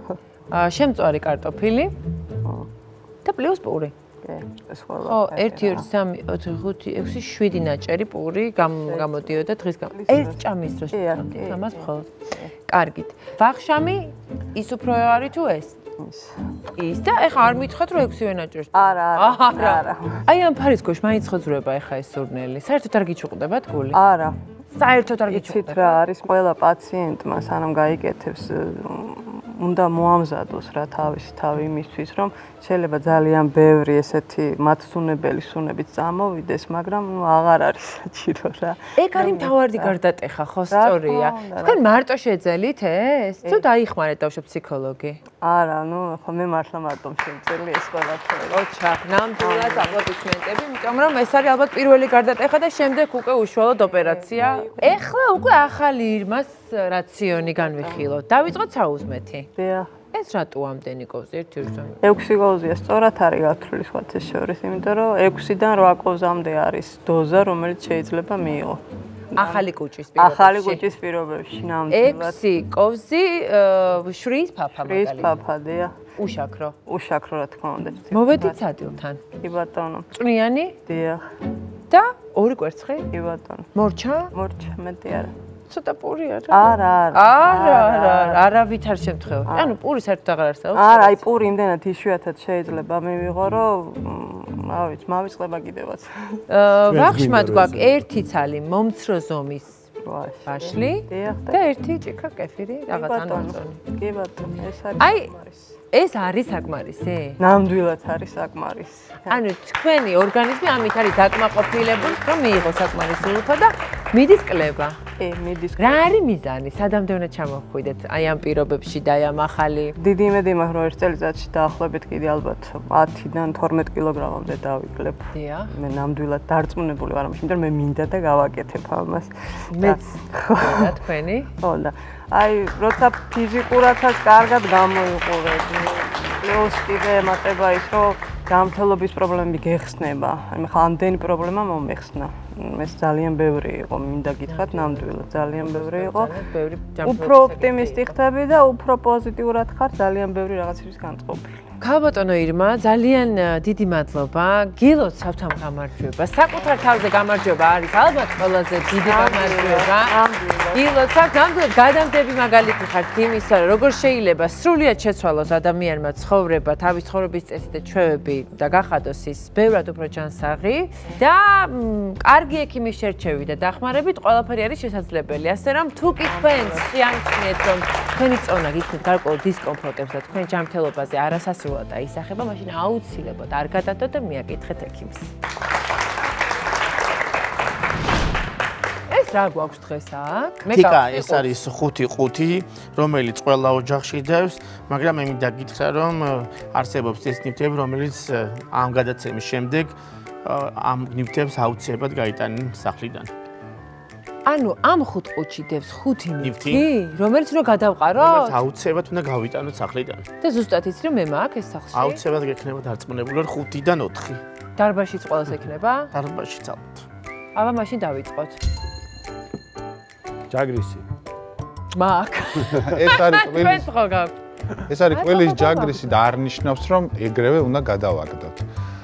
აა შემწვარი კარტოფილი. და პლუს პური. კი, ეს ყველა. ხო, 1 2 3 4 5 6 7 ნაჭერი პური გამოდიოდა დღის გამ. ერთ ჭამის დროს ჭამდი, ამას მხოლოდ. კარგით. ვახშამი ის უფრო არის თუ ეს? ის და ეხა არ მითხოთ რომ 6 ნაჭერს. არა, არა, არა. აი ამ ფარის გოშ მაინც ხოძრება ეხა ეს სურნელი. საერთოდ არ გიჩუყდებათ გული? არა. საერთოდ არ გიჩუქდა. იცით რა არის ყველა პაციენტმა სანამ გაიკეთებს უნდა მოამზადოს რა თავისი თავი იმისთვის რომ შეიძლება ძალიან ბევრი ესეთი მათსუნებელი სუნებით წამოვიდეს, მაგრამ აღარ არის საჭირო რა. ეგ არის მთავარი გარდატეხა, ხო სწორია. თქვენ მარტო შეძელით ეს? თუ დაიხმარეთ დავშო ფსიქოლოგი? არა, ნუ ხო მე მართლა მარტომ შევწელი ეს ყველაფერი. ოჩა, ნამდვილად აპლოდისმენტები, იმიტომ რომ ეს არის ალბათ პირველი გარდატეხა და შემდეგ უკვე უშუალოდ ოპერაცია. ეხლა უკვე ახალი ირმას რაციონი განვიხილოთ. დავიწყოთ საუზმეთი. დიახ. ეს რატო ამდენი კოვზი 1 2 6 კოვზია სწორად არის გათვლილი სხვათა შორის, იმიტომ რომ 6-დან 8 კოვზამდე არის დოზა, რომელიც შეიძლება მიიღო. ახალი კუჭის პირობებში. ახალი კუჭის პირობებში ნამდვილად. 6 კოვზი შრის ფაფა მაგალითად. შრის ფაფადია. უშაქრო. უშაქრო რა თქმა უნდა. მოვედით სადილთან. კი ბატონო. წვნიანი? დიახ. და ორი კვერცხი? კი ბატონო. მორჩა? მორჩა, მეტი არა. ცოტა პური არა? არა, არა. არა, არა, არავით არ შემთხვევა. ანუ პური საერთოდ აღარ არსებობს. არა, აი პური იმდენად იშვიათად შეიძლება მივიღო, რომ რა ვიცი, მავიწყება კიდევაც. აა, ვახშმად გვაქვს ერთი ცალი მომცრო ზომის ვაშლი და ერთი ჭიქა კეფირი რაღაც ანონწონი. კი ბატონო, ეს არის აი ეს არის საკმარისი? ნამდვილად არის საკმარისი. ანუ თქვენი ორგანიზმი ამით არის დაკმაყოფილებული, რომ მიიღოს საკმარისი ულოთა და მიდის კლება. კი, მიდის. რა არის მიზანი? სადამდე უნდა ჩამოვხვიდეთ აი ამ პირობებში და აი ამ ახალი? დიდი იმედი მაქვს, რომ ერთ წელიწადში დაახლოებით კიდე ალბათ 10-დან 12 კილოგრამამდე დავიკლებ. დიახ. მე ნამდვილად დარწმუნებული ვარ, იმიტომ რომ მე მინდა და გავაკეთებ ამას. მეც რა თქვენი? ხო და აი, როცა ფიზიკურადაც კარგად გამოიყურებ, პლუს კიდე ემატება ის, რომ გამთელობის პრობლემები გეხსნება. აი, ხა ამდენი პრობლემა მომეხსნა. ეს ძალიან ბევრი იყო, მინდა გითხრათ, ნამდვილად ძალიან ბევრი იყო. უფრო ოპტიმიზი ხდები და უფრო პოზიტიურად ხარ ძალიან ბევრი რაღაცების განწყობილი. ქალბატონო ირმა, ძალიან დიდი მადლობა. გილოცავთ ამ გამარჯვებას. საკუთარ თავზე გამარჯვება არის ალბათ ყველაზე დიდი გამარჯვება. გილოცავთ, ნამდვილად გადამდები მაგალითი ხართ იმისა, როგორ შეიძლება სრულიად შეცვალოს ადამიანმა ცხოვრება, თავის ცხოვრების წესი და ჩვევები და გახადოს ის ბევრად უფრო ჯანსაღი და კარგი ექიმის შერჩევი და დახმარებით ყველაფერი არის შესაძლებელი. ასე რომ თუ კი თქვენ შეამჩნიეთ რომ თქვენი წონა გიქნით გარკვეულ დისკომფორტებს და თქვენ ჯანმრთელობაზე არასასრულ სრულად აისახება, მაშინ აუცილებლად არ გადადოთ და მიაკითხეთ ექიმს. რა გვაქვს დღეს აქ? მე კა ეს არის 5-5, რომელიც ყველა ოჯახში დევს, მაგრამ მე მინდა გითხრა, რომ არსებობს ეს ნივთები, რომელიც ამ გადაცემის შემდეგ ამ ნივთებს აუცილებლად გაიტანენ სახლიდან. ანუ ამ ხუთ ყუთში დევს ხუთი ნივთი, რომელიც რო გადავყარო? რომელიც აუცილებლად უნდა გავიტანოთ სახლიდან. და ზუსტად იცი რომ მე მაქვს ეს სახლში? აუცილებლად გექნება დარწმუნებული ვარ 5-დან 4. დარბაშიც ყოველს ექნება? დარბაშიც ალბათ. აბა მაშინ დავიწყოთ. ჯაგრისი. მაქ. ეს არის ყველის ეს არის ყველის ჯაგრისი და არ ნიშნავს რომ ეგრევე უნდა გადავაგდოთ.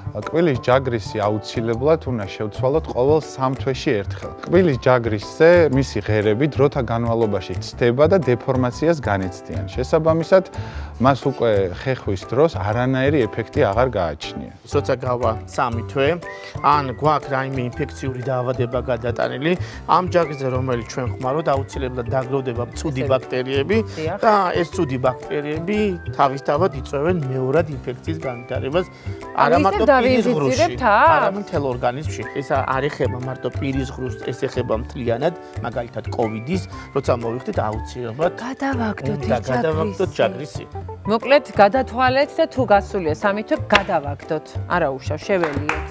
კბილის ჯაგრისი აუცილებლად უნდა შევცვალოთ ყოველ სამ თვეში ერთხელ. კბილის ჯაგრისზე მისი ღერები დროთა განმავლობაში ცდება და დეფორმაციას განიცდიან. შესაბამისად, მას უკვე ხეხვის დროს არანაირი ეფექტი აღარ გააჩნია. როცა გავა სამი თვე, ან გვაქვს რაიმე ინფექციური დაავადება გადატანილი, ამ ჯაგრისზე რომელიც ჩვენ ხმარობთ, აუცილებლად დაგროვდება ცუდი ბაქტერიები და ეს ცუდი ბაქტერიები თავისთავად იწვევენ მეორად ინფექციის განვითარებას. არა მარტო ინფიცირებთ აქ? არა, მთელ ორგანიზმში. ეს არ ეხება მარტო პირის ღრუს, ეს ეხება მთლიანად, მაგალითად კოვიდის, როცა მოვიხდით აუცილებლად გადავაგდოთ ის ჯაგრისი. გადავაგდოთ ჯაგრისი. მოკლედ, გადათვალეთ და თუ გასულია სამი თვე, გადავაგდოთ. არა უშავ, შეველიოთ.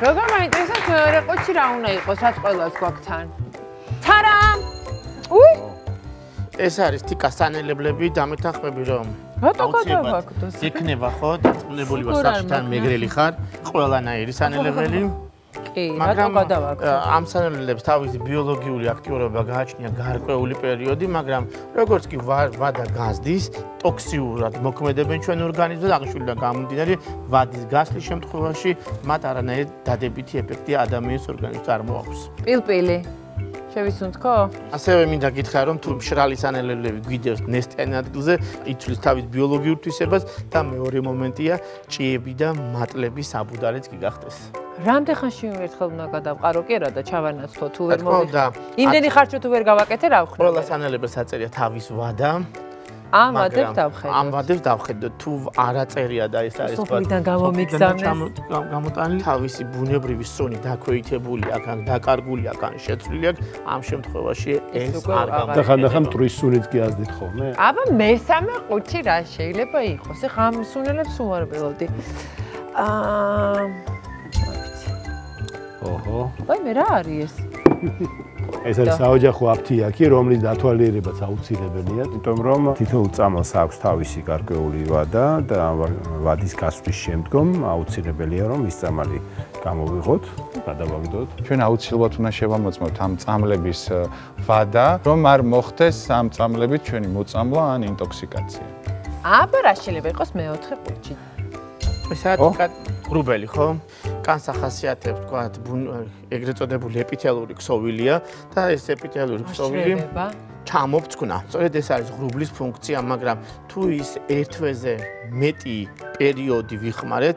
როგორ მაინტერესებს მეორე ყუთში რა უნდა იყოს, რაც ყველას გვაქვს თან? ეს არის თიკასანელებლები დამეთანხმები რომ რატო გადავაგდოს? იქნება ხო დაწუნებული ვარ საფშთან მეგრელი ხარ ყველანაირი სანელებელი კი, რატო გადავაგდო? ამ სანელებლებს თავისი ბიოლოგიური აქტიურობა გააჩნია გარკვეული პერიოდი, მაგრამ როგორც კი ვადა გაზდის, ტოქსიურად მოქმედებენ ჩვენ ორგანიზმზე და აღშულიდან გამომდინარე ვადის გასლის შემთხვევაში მათ არანაირი დადებითი ეფექტი ადამიანის ორგანიზმს არ მოაქვს. პილპილი შევისუნთქო? ასევე მინდა გითხრა რომ თუ მშრალი სანელებლები გვიდევს ნესტიან ადგილზე, იცვლის თავის ბიოლოგიურ თვისებას და მეორე მომენტია ჭიები და მატლები საბუდარეც კი გახდეს. რამდენ ხანში ერთხელ უნდა გადავყარო კი რა და ჩავანაცვლო თუ ვერ მოვიხდა. იმდენი ხარჯო თუ ვერ გავაკეთე რა ვხრი? ყველა სანელებლს აწერია თავის ვადა. ამ ვადებს დავხედოთ. ამ ვადებს დავხედოთ. თუ არა წერია და ეს არის თქვა. სოფლიდან გამომიგზავნეს. გამოტანილი თავისი ბუნებრივი სუნი დაქვეითებული აქ ან დაკარგული აქ ან შეცვლილი აქ ამ შემთხვევაში ეს არ გამოდის. და ხანდახან მტრის სუნიც კი აზდით ხოლმე? აბა მესამე ყუთი რა შეიძლება იყოს? ეხა ამ სუნელებს უარბელოდი. აა ოჰო. ვაი მე რა არის ეს? ეს არის საოჯახო აფთიაქი, რომლის დათვალიერებაც აუცილებელია, იმიტომ რომ თითოეულ წამალს აქვს თავისი გარკვეული ვადა და ვადის გასვლის შემდგომ აუცილებელია რომ ის წამალი გამოვიღოთ, გადავაგდოთ. ჩვენ აუცილებლად უნდა შევამოწმოთ ამ წამლების ვადა, რომ არ მოხდეს ამ წამლებით ჩვენი მოწამლა ან ინტოქსიკაცია. აბა რა შეიძლება იყოს მეოთხე ყუთში? ესაა გრუბელი ხო? კანს ახასიათებს თქვა ეგრეთ წოდებული ეპითელური ქსოვილია და ეს ეპითელური ქსოვილი ჩამოფწკნა. სწორედ ეს არის ღრუბლის ფუნქცია, მაგრამ თუ ის ერთვეზე მეტი პერიოდი ვიხმარეთ,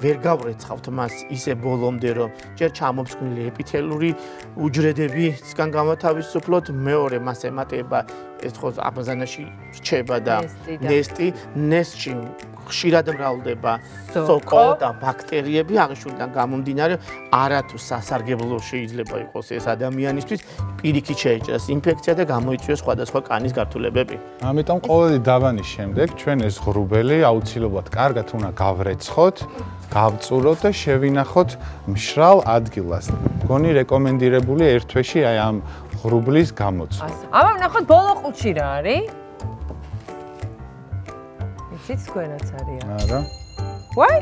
ვერ გავრეცხავთ მას ისე ბოლომდე, რომ ჯერ ჩამოფწკნილი ეპითელური უჯრედებისგან გამოთავისუფლოთ, მეორე მას ემატება ეს ხო აბაზანაში რჩება და ნესტი, ნესტში ხშირად მრავლდება სოკო. და ბაქტერიები აღშულიდან გამომდინარე არათუ სასარგებლო შეიძლება იყოს ეს ადამიანისთვის პირიქით შეეჭრას ინფექცია და გამოიწვიოს სხვადასხვა კანის გართულებები. ამიტომ ყოველი დაბანის შემდეგ ჩვენ ეს ღრუბელი აუცილებლად კარგად უნდა გავრეცხოთ, გავწუროთ და შევინახოთ მშრალ ადგილას. მგონი რეკომენდირებული ერთ თვეში აი ამ ღრუბლის გამოცვა. აბა ნახოთ ბოლო ყუთში რა არის? იცით თქვენაც არის. არა. ვაი?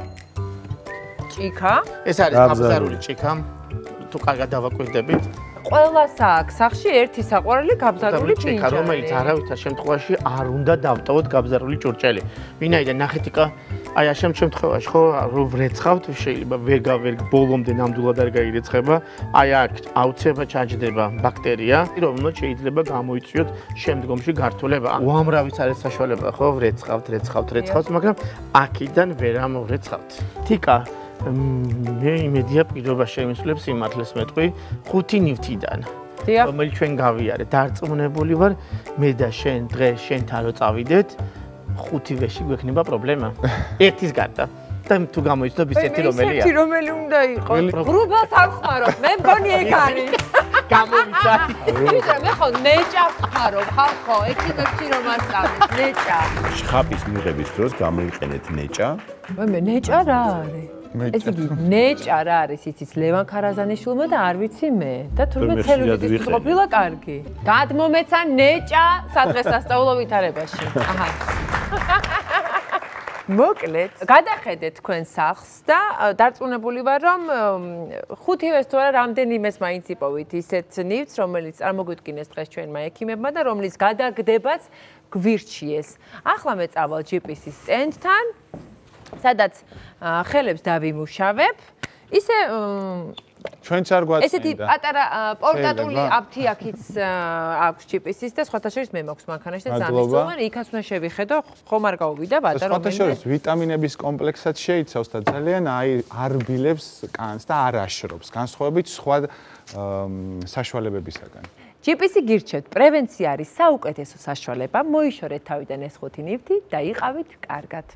ჭიქა? ეს არის აბზარული ჭიქა. თუ კარგად დავაკვირდებით, ყველას აქვს სახში ერთი საყვარელი გაბზარული ჭიქა, რომელიც არავითარ შემთხვევაში არ უნდა დავტოვოთ გაბზარული ჭურჭელი. ვინაიდან ნახეთიკა. აი ამ შემთხვევაში ხო რო ვრეცხავთ შეიძლება ვერ გავერ ბოლომდე ნამდვილად არ გაირეცხება. აი აქ აუცილებლად ჩაჯდება ბაქტერია რომელიც შეიძლება გამოიწვიოთ შემდგომში გართულება. უამრავი არის საშუალება ხო ვრეცხავთ ვრეცხავთ ვრეცხავთ მაგრამ აქიდან ვერ ამოვრეცხავთ. თიკა მე იმედია პირობა შემისვლებს სიმართლეს მეტყვი ხუთი ნივთიდან დიახ რომელიც ჩვენ გავიარეთ დარწმუნებული ვარ მე და შენ დღეს შენთან რო წავიდეთ ხუთი ვეში გვექნება პრობლემა. ერთის გარდა. და თუ გამოიცნო ბიცეთი რომელია? ერთი რომელი უნდა იყოს? გრუბას არ ხმარობ, მე მგონი ეგ არის. გამომიცა. ვიდრე მე ხო ნეჭა ხმარობ, ხალხო, ექიმებში რომ ასწავლეთ, ნეჭა. შხაპის მიღების დროს გამოიყენეთ ნეჭა. მე მე ნეჭა რა არის? ეს იგი ნეჭა რა არის იცის ლევან ხარაზანიშვილმა და არ ვიცი მე და თურმე ცელულიტის ყოფილა კარგი. გადმომეცა ნეჭა სადღეს სასწავლო ვითარებაში. აჰა. მოკლედ, გადახედეთ თქვენ სახს და დარწმუნებული ვარ, რომ ხუთივეს თუ არა რამდენიმეს მაინც იპოვით ისეთ ნივთს, რომელიც წარმოგვიდგინეს დღეს ჩვენმა ექიმებმა და რომლის გადაგდებაც გვირჩიეს. ახლა მე წავალ GPS-ის სტენდთან, სადაც ხელებს დავიმუშავებ. ისე ჩვენც არ გვაწმინდა. ესეთი პატარა პორტატული აფთიაქიც აქვს ჩიპისის და სხვათა შორის მე მაქვს მანქანაში და ზამის ძოვან იქაც უნდა შევიხედო ხომ არ გაუვიდა ბატა რომ სხვათა შორის ვიტამინების კომპლექსად შეიცავს და ძალიან აი არბილებს კანს და არ აშრობს განსხვავებით სხვა საშუალებებისაგან. GPS-ი გირჩევთ, პრევენცია არის საუკეთესო საშუალება. მოიშორეთ თავიდან ეს ხუთი ნივთი და იყავით კარგად.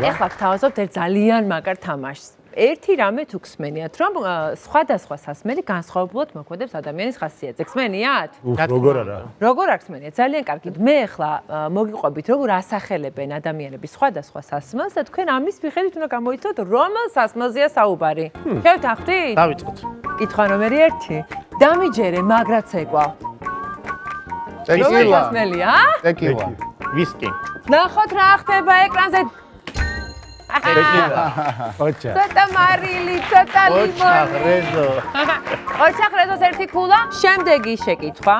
ეხლა გთავაზობთ ერთ ძალიან მაგარ თამაშს. ერთი რამე თუ გსმენიათ, რომ სხვადასხვა სასმელი განსხვავებულად მოქმედებს ადამიანის ხასიათზე. გსმენიათ? როგორ არა? როგორ არ გსმენიათ? ძალიან კარგი. მე ახლა მოგიყვებით, როგორ ასახელებენ ადამიანები სხვადასხვა სასმელს და თქვენ ამის მიხედვით უნდა გამოიცნოთ, რომელ სასმელზეა საუბარი. შევთანხმდით? დავიწყოთ. კითხვა ნომერი 1. დამიჯერე, მაგრაც ეკვა. ტეკილა. სასმელია? ტეკილა. ვისკი. ნახოთ რა ხდება ეკრანზე. ოჩა. ცოტა მარილი, ცოტა ლიმონი. ოჩა ხრეზო. ოჩა ხრეზოს ერთი ქულა. შემდეგი შეკითხვა.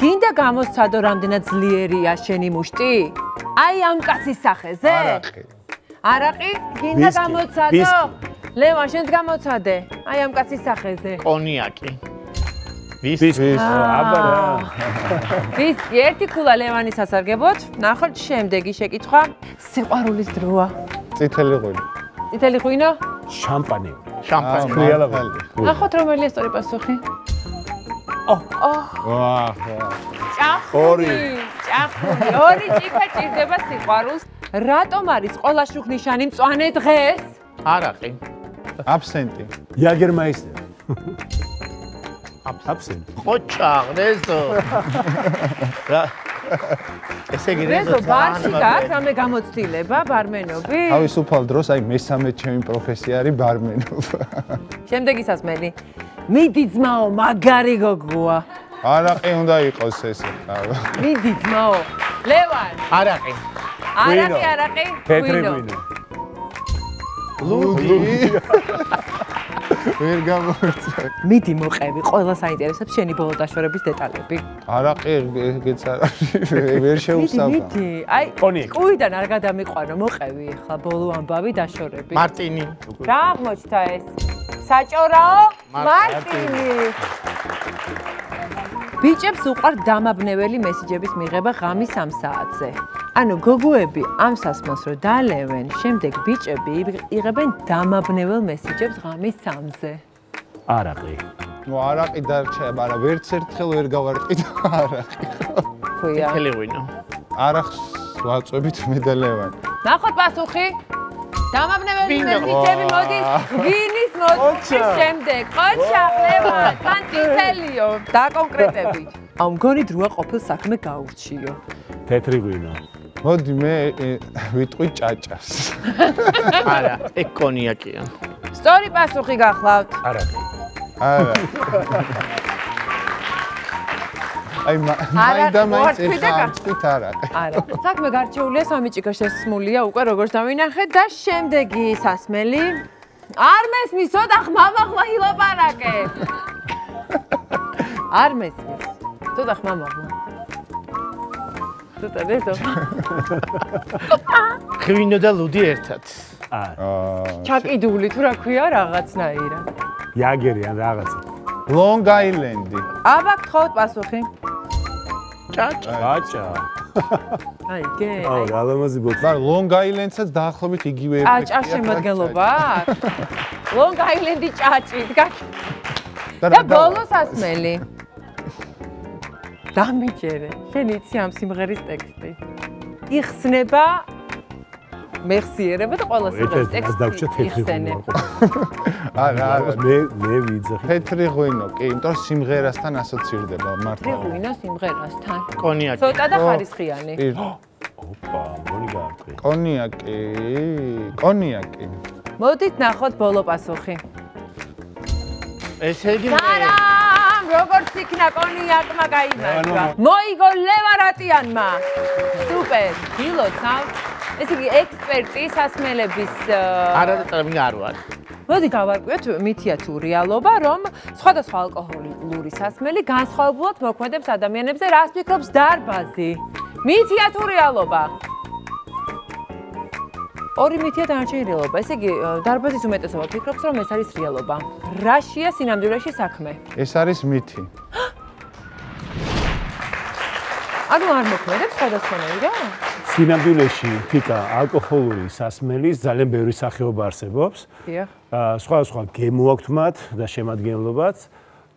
გინდა გამოსცადო რამდენად ძლიერია შენი მუშტი? აი ამ კაცის სახეზე? არაყი. არაყი? გინდა გამოცადო? ლევან, შენს გამოცადე. აი ამ კაცის სახეზე. კონიაკი. ვისკი. აბა რა. ვისკი, ერთი ქულა ლევანის სასარგებლოდ. ნახოთ შემდეგი შეკითხვა. სიყვარულის დროა. წითელი ღვინო. წითელი ღვინო? შამპანი. შამპანი. ქრიალა. ნახოთ რომელია სწორი პასუხი. ო, ო. ვაა. ორი. ჭახური. ორი ჭიქა ჭირდება სიყვარულს. რატომ არის ყველა შუქნიშანი მწვანე დღეს? არაყი. აბსენტი. იაგერმაისტერ. აბსენტი. ოჩა ხრეზო. რა ესე იგი რეზო ბარში გაქვს რამე გამოცდილება ბარმენობი? თავისუფალ დროს აი მესამე ჩემი პროფესია არის ბარმენობა. შემდეგი სასმელი. მიდი ძმაო, მაგარი გოგოა. არაყი უნდა იყოს ესე. მიდი ძმაო. ლევან. არაყი. არაყი, არაყი. პეტრი ღვინო. ლუგი. ვერ გამორცა. მიდი მოყევი, ყველა საინტერესებს შენი ბოლო დაშორების დეტალები. არაყი ეგეც არის. ვერ შეუსწავდა. მიდი, აი, კუიდან არ გადამიყვანო, მოყევი ახლა ბოლო ამბავი დაშორები. მარტინი. რა აღმოჩნდა ეს? საჭორაო მარტინი. ბიჭებს უყვართ დამაბნეველი მესიჯების მიღება ღამის 3 საათზე. ანუ გოგოები ამ სასმელს რო დაალევენ, შემდეგ ბიჭები იღებენ დამაბნეველ მესიჯებს ღამის 3-ზე. არაყი. ნუ არაყი დარჩება, არა ვერც ერთხელ ვერ გავარყით არაყი. ხოია. თელევინო. არახს ვაწვევით მე და ლევან. ნახოთ პასუხი. დამაბნეველი მესიჯები მოდის ვინის მოდის შემდეგ. ყოჩა, ხლევა, თან წითელიო. დაკონკრეტებით. აუ მგონი დროა ყოფილ საქმე გაურჩიო. თეთრი ღვინო. მოდი მე ვიტყვი ჭაჭას. არა, ეგ კონიაკია. სწორი პასუხი გახლავთ. არა. არა. აი მაინდა მაინც ეხა არა. არა. საქმე გარჩეულია სამი ჭიქა შესმულია უკვე როგორც დავინახეთ და შემდეგი სასმელი არ მესმის ცოტა ხმამაღლა ილაპარაკე. არ მესმის. ცოტა ხმამაღლა. ცოტა დედო. ღვინო და ლუდი ერთად. აა. ჩაკიდული თუ რა ქვია რაღაცნაირად. იაგერი ან რაღაცა. Long Island. აბა გთხოვთ პასუხი. ჭაჭა. ჭაჭა. აი, გე. აუ, გალამაზი ბოთი. მაგრამ Long Island-საც დაახლოებით იგივე ეფექტია. ჭაჭა შემოდგელობა? Long Island-ი ჭაჭი, დგა. და ბოლოს ასმელი. დამიჯერე. შენ იცი ამ სიმღერის ტექსტი. იხსნება მეხსიერება და ყველა სიმღერის ტექსტი. ეს დაგვჭა თეთრი ღვინო. არა, არა. მე მე ვიძახი. თეთრი ღვინო, კი, იმიტომ რომ სიმღერასთან ასოცირდება მართლა. თეთრი ღვინო სიმღერასთან. კონიაკი. ცოტა და ხარისხიანი. ოპა, მონი გააკვი. კონიაკი, კონიაკი. მოდით ნახოთ ბოლო პასუხი. ესე იგი მე როგორც იქნა კონიაკმა გაიმარჯვა. მოიგო ლევარატიანმა. სუპერ, გილოცავ. ესე იგი ექსპერტი სასმელების არა და წერმი არ ვარ. მოდი გავარკვიოთ მითია თუ რეალობა, რომ სხვადასხვა ალკოჰოლური სასმელი განსხვავებულად მოქმედებს ადამიანებზე, რას ფიქრობს დარბაზი? მითია თუ რეალობა? ორი მითია დანარჩენი რეალობა. ესე იგი, დარბაზის უმეტესობა ფიქრობს, რომ ეს არის რეალობა. რაშია სინამდვილეში საქმე? ეს არის მითი. ანუ არ მოქმედებს სხვადასხვანაირად? სინამდვილეში ფიკა ალკოჰოლური სასმელის ძალიან ბევრი სახეობა არსებობს. დიახ. აა სხვა-სხვა გემო აქვთ მათ და შემადგენლობაც.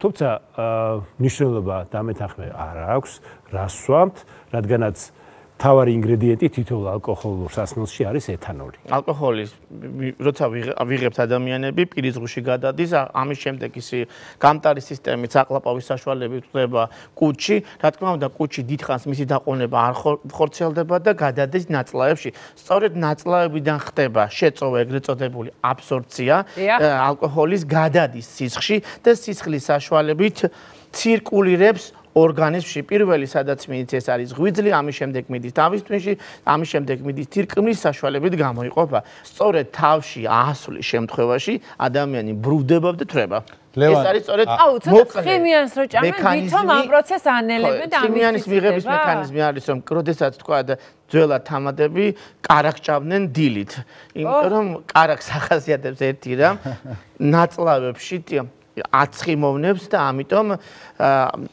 თუმცა აა ნიშნულობა დამეთანხმე არ აქვს, რას ვსვამთ, რადგანაც თავარი ინგრედიენტი თითოეულ ალკოჰოლურ სასმელში არის ეთანოლი. ალკოჰოლის როცა ვიღებთ ადამიანები პირის ზღუში გადადის, ამის შემდეგ ის გამტარი სისტემით საყლაპავის საშუალებით ხდება კუჩი, რა თქმა უნდა კუჩი დიდხანს მისი დაყონება არ ხორციელდება და გადადის ნაწლავებში. სწორედ ნაწლავებიდან ხდება შეწოვა ეგრეთ წოდებული აბსორბცია ალკოჰოლის გადადის სისხლში და სისხლის საშუალებით ცირკულირებს ორგანიზმში პირველი სადაც მიდის ეს არის ღვიძლი, ამის შემდეგ მიდის თავის თვინში, ამის შემდეგ მიდის თირკმლის საშუალებით გამოიყოფა. სწორედ თავში ასვლის შემთხვევაში ადამიანი ბრუდება და თრება. ეს არის სწორედ აუ, ცოტა ქიმიანს რო ჭამენ, ვითომ ამ პროცესს ანელებენ და ამის ქიმიანის მიღების მექანიზმი არის, რომ როდესაც თქვა და ძველად თამადები კარაქს ჭამდნენ დილით. იმიტომ რომ კარაქს ახასიათებს ერთი რამ, ნაწლავებში აცხიმოვნებს და ამიტომ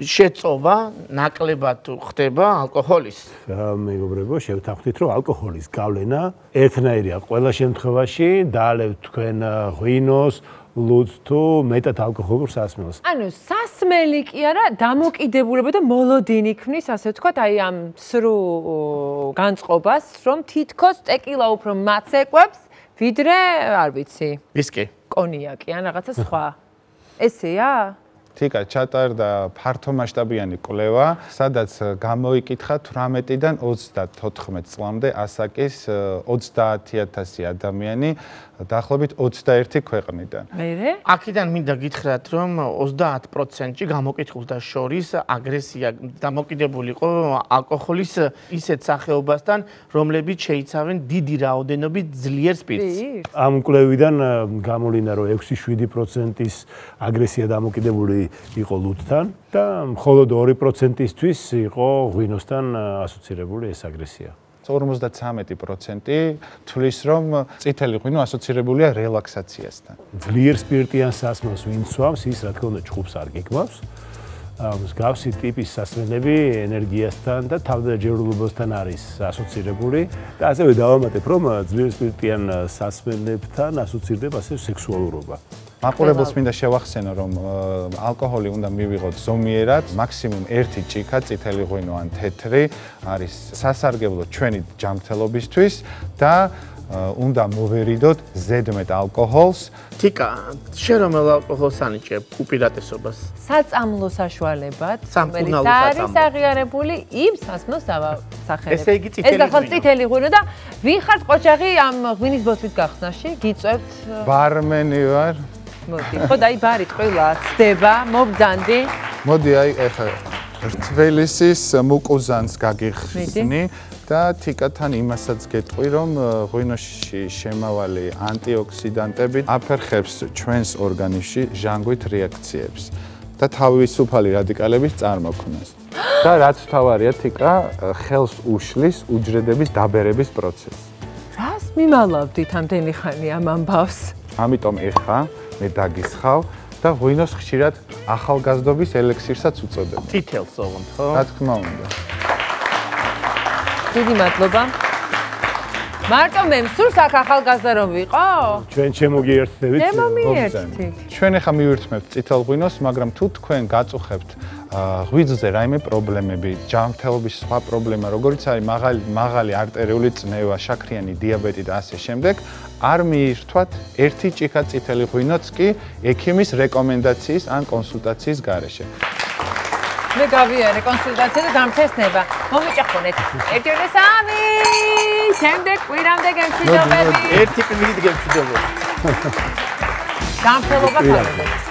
შეწოვა ნაკლებად ხდება ალკოჰოლის. მეგობრებო, შევთანხმდით, რომ ალკოჰოლის გავლენა ერთნაირია ყველა შემთხვევაში, დაალევთ თქვენ ღვინოს, ლუდს თუ მეტად ალკოჰოლურ სასმელს. ანუ სასმელი კი არა, დამოკიდებულება და მოლოდინი ქმნის, ასე ვთქვათ, აი ამ სრუ განწყობას, რომ თითქოს ტეკილა უფრო მაცეკვებს, ვიდრე, არ ვიცი. ვისკი. კონიაკი ან რაღაცა სხვა. SCA თიკა ჩატარდა ფართომასშტაბიანი კვლევა, სადაც გამოიკითხა 18-დან 34 წლამდე ასაკის 30000 ადამიანი დაახლოებით 21 ქვეყნიდან. მერე? აქედან მინდა გითხრათ, რომ 30%-ში გამოკითხულთა შორის აგრესია დამოკიდებული იყო αλკოჰოლის ისეთ სახეობასთან, რომლებიც შეიცავენ დიდი რაოდენობით ძლიერ სპირტს. ამ კვლევიდან გამოვიდა, რომ 6-7%-ის აგრესია დამოკიდებული იყო ლუდთან და მხოლოდ 2%-ისთვის იყო ღვინოსთან ასოცირებული ეს აგრესია. 53% თვლის რომ წითელი ღვინო ასოცირებულია რელაქსაციასთან. ძლიერ სპირტიან სასმელს ვინ სვამს, ის რა თქმა უნდა ჭუბს არ გეკმავს. მსგავსი ტიპის სასმელები ენერგიასთან და თავდაჯერულობასთან არის ასოცირებული და ასევე დავამატებ რომ ძლიერ სპირტიან სასმელებთან ასოცირდება ასე სექსუალურობა. მაყურებელს მინდა შევახსენო, რომ ალკოჰოლი უნდა მივიღოთ ზომიერად, მაქსიმუმ 1 ჭიქა წითელი ღვინო ან თეთრი არის სასარგებლო ჩვენი ჯანმრთელობისთვის და უნდა მოვერიდოთ ზედმეტ ალკოჰოლს. თიკა, შენ რომელ ალკოჰოლს ანიჭებ უპირატესობას? საწამლო საშუალებად, რომელიც არის აღიარებული იმ სასმელს დავასახელებ. ესე იგი წითელი ღვინო. ეს ახალ წითელი ღვინო და ვინ ხართ ყოჩაღი ამ ღვინის ბოთლით გახსნაში? გიწევთ? ბარმენი ვარ. მოდი, ხო დაი ბარი ტყილა ცდება, მობძანდი. მოდი აი ეხა რთველისის მუკუზანს გაგიხსნი და თიკათან იმასაც გეტყვი, რომ ღვინოში შემავალი ანტიოქსიდანტები აფერხებს ჩვენს ორგანიზმში ჟანგვით რეაქციებს და თავისუფალი რადიკალების წარმოქმნას. და რაც თავარია თიკა, ხელს უშლის უჯრედების დაბერების პროცესს. რას მიმალავდით ამდენი ხანი ამ ამბავს? ამიტომ ეხა მე დაგისხავ და ღვინოს ხშირად ახალგაზრდობის ელექსირსაც უწოდებენ. თითელს ოღონდ, ხო? რა თქმა უნდა. დიდი მადლობა. მარტო მე მსურს აქ ახალგაზრდა რომ ვიყო? ჩვენ შემოგიერთდებით. შემომიერთდი. ჩვენ ახლა მივირთმევთ წითელ ღვინოს, მაგრამ თუ თქვენ გაწუხებთ ღვიძლზე რაიმე პრობლემები, ჯანმრთელობის სხვა პრობლემა, როგორიც არის მაღალი მაღალი არტერიული წნევა, შაქრიანი დიაბეტი და ასე შემდეგ, არ მიირთვათ ერთი ჭიქა წითელი ღვინოც კი ექიმის რეკომენდაციის ან კონსულტაციის გარეშე. მე გავიარე კონსულტაცია და დამწესნება. მომიჭახონეთ. ერთი და სამი. შემდეგ კვირამდე გემშვიდობები. ერთი კვირით გემშვიდობები. გამხელობა ხარებთ.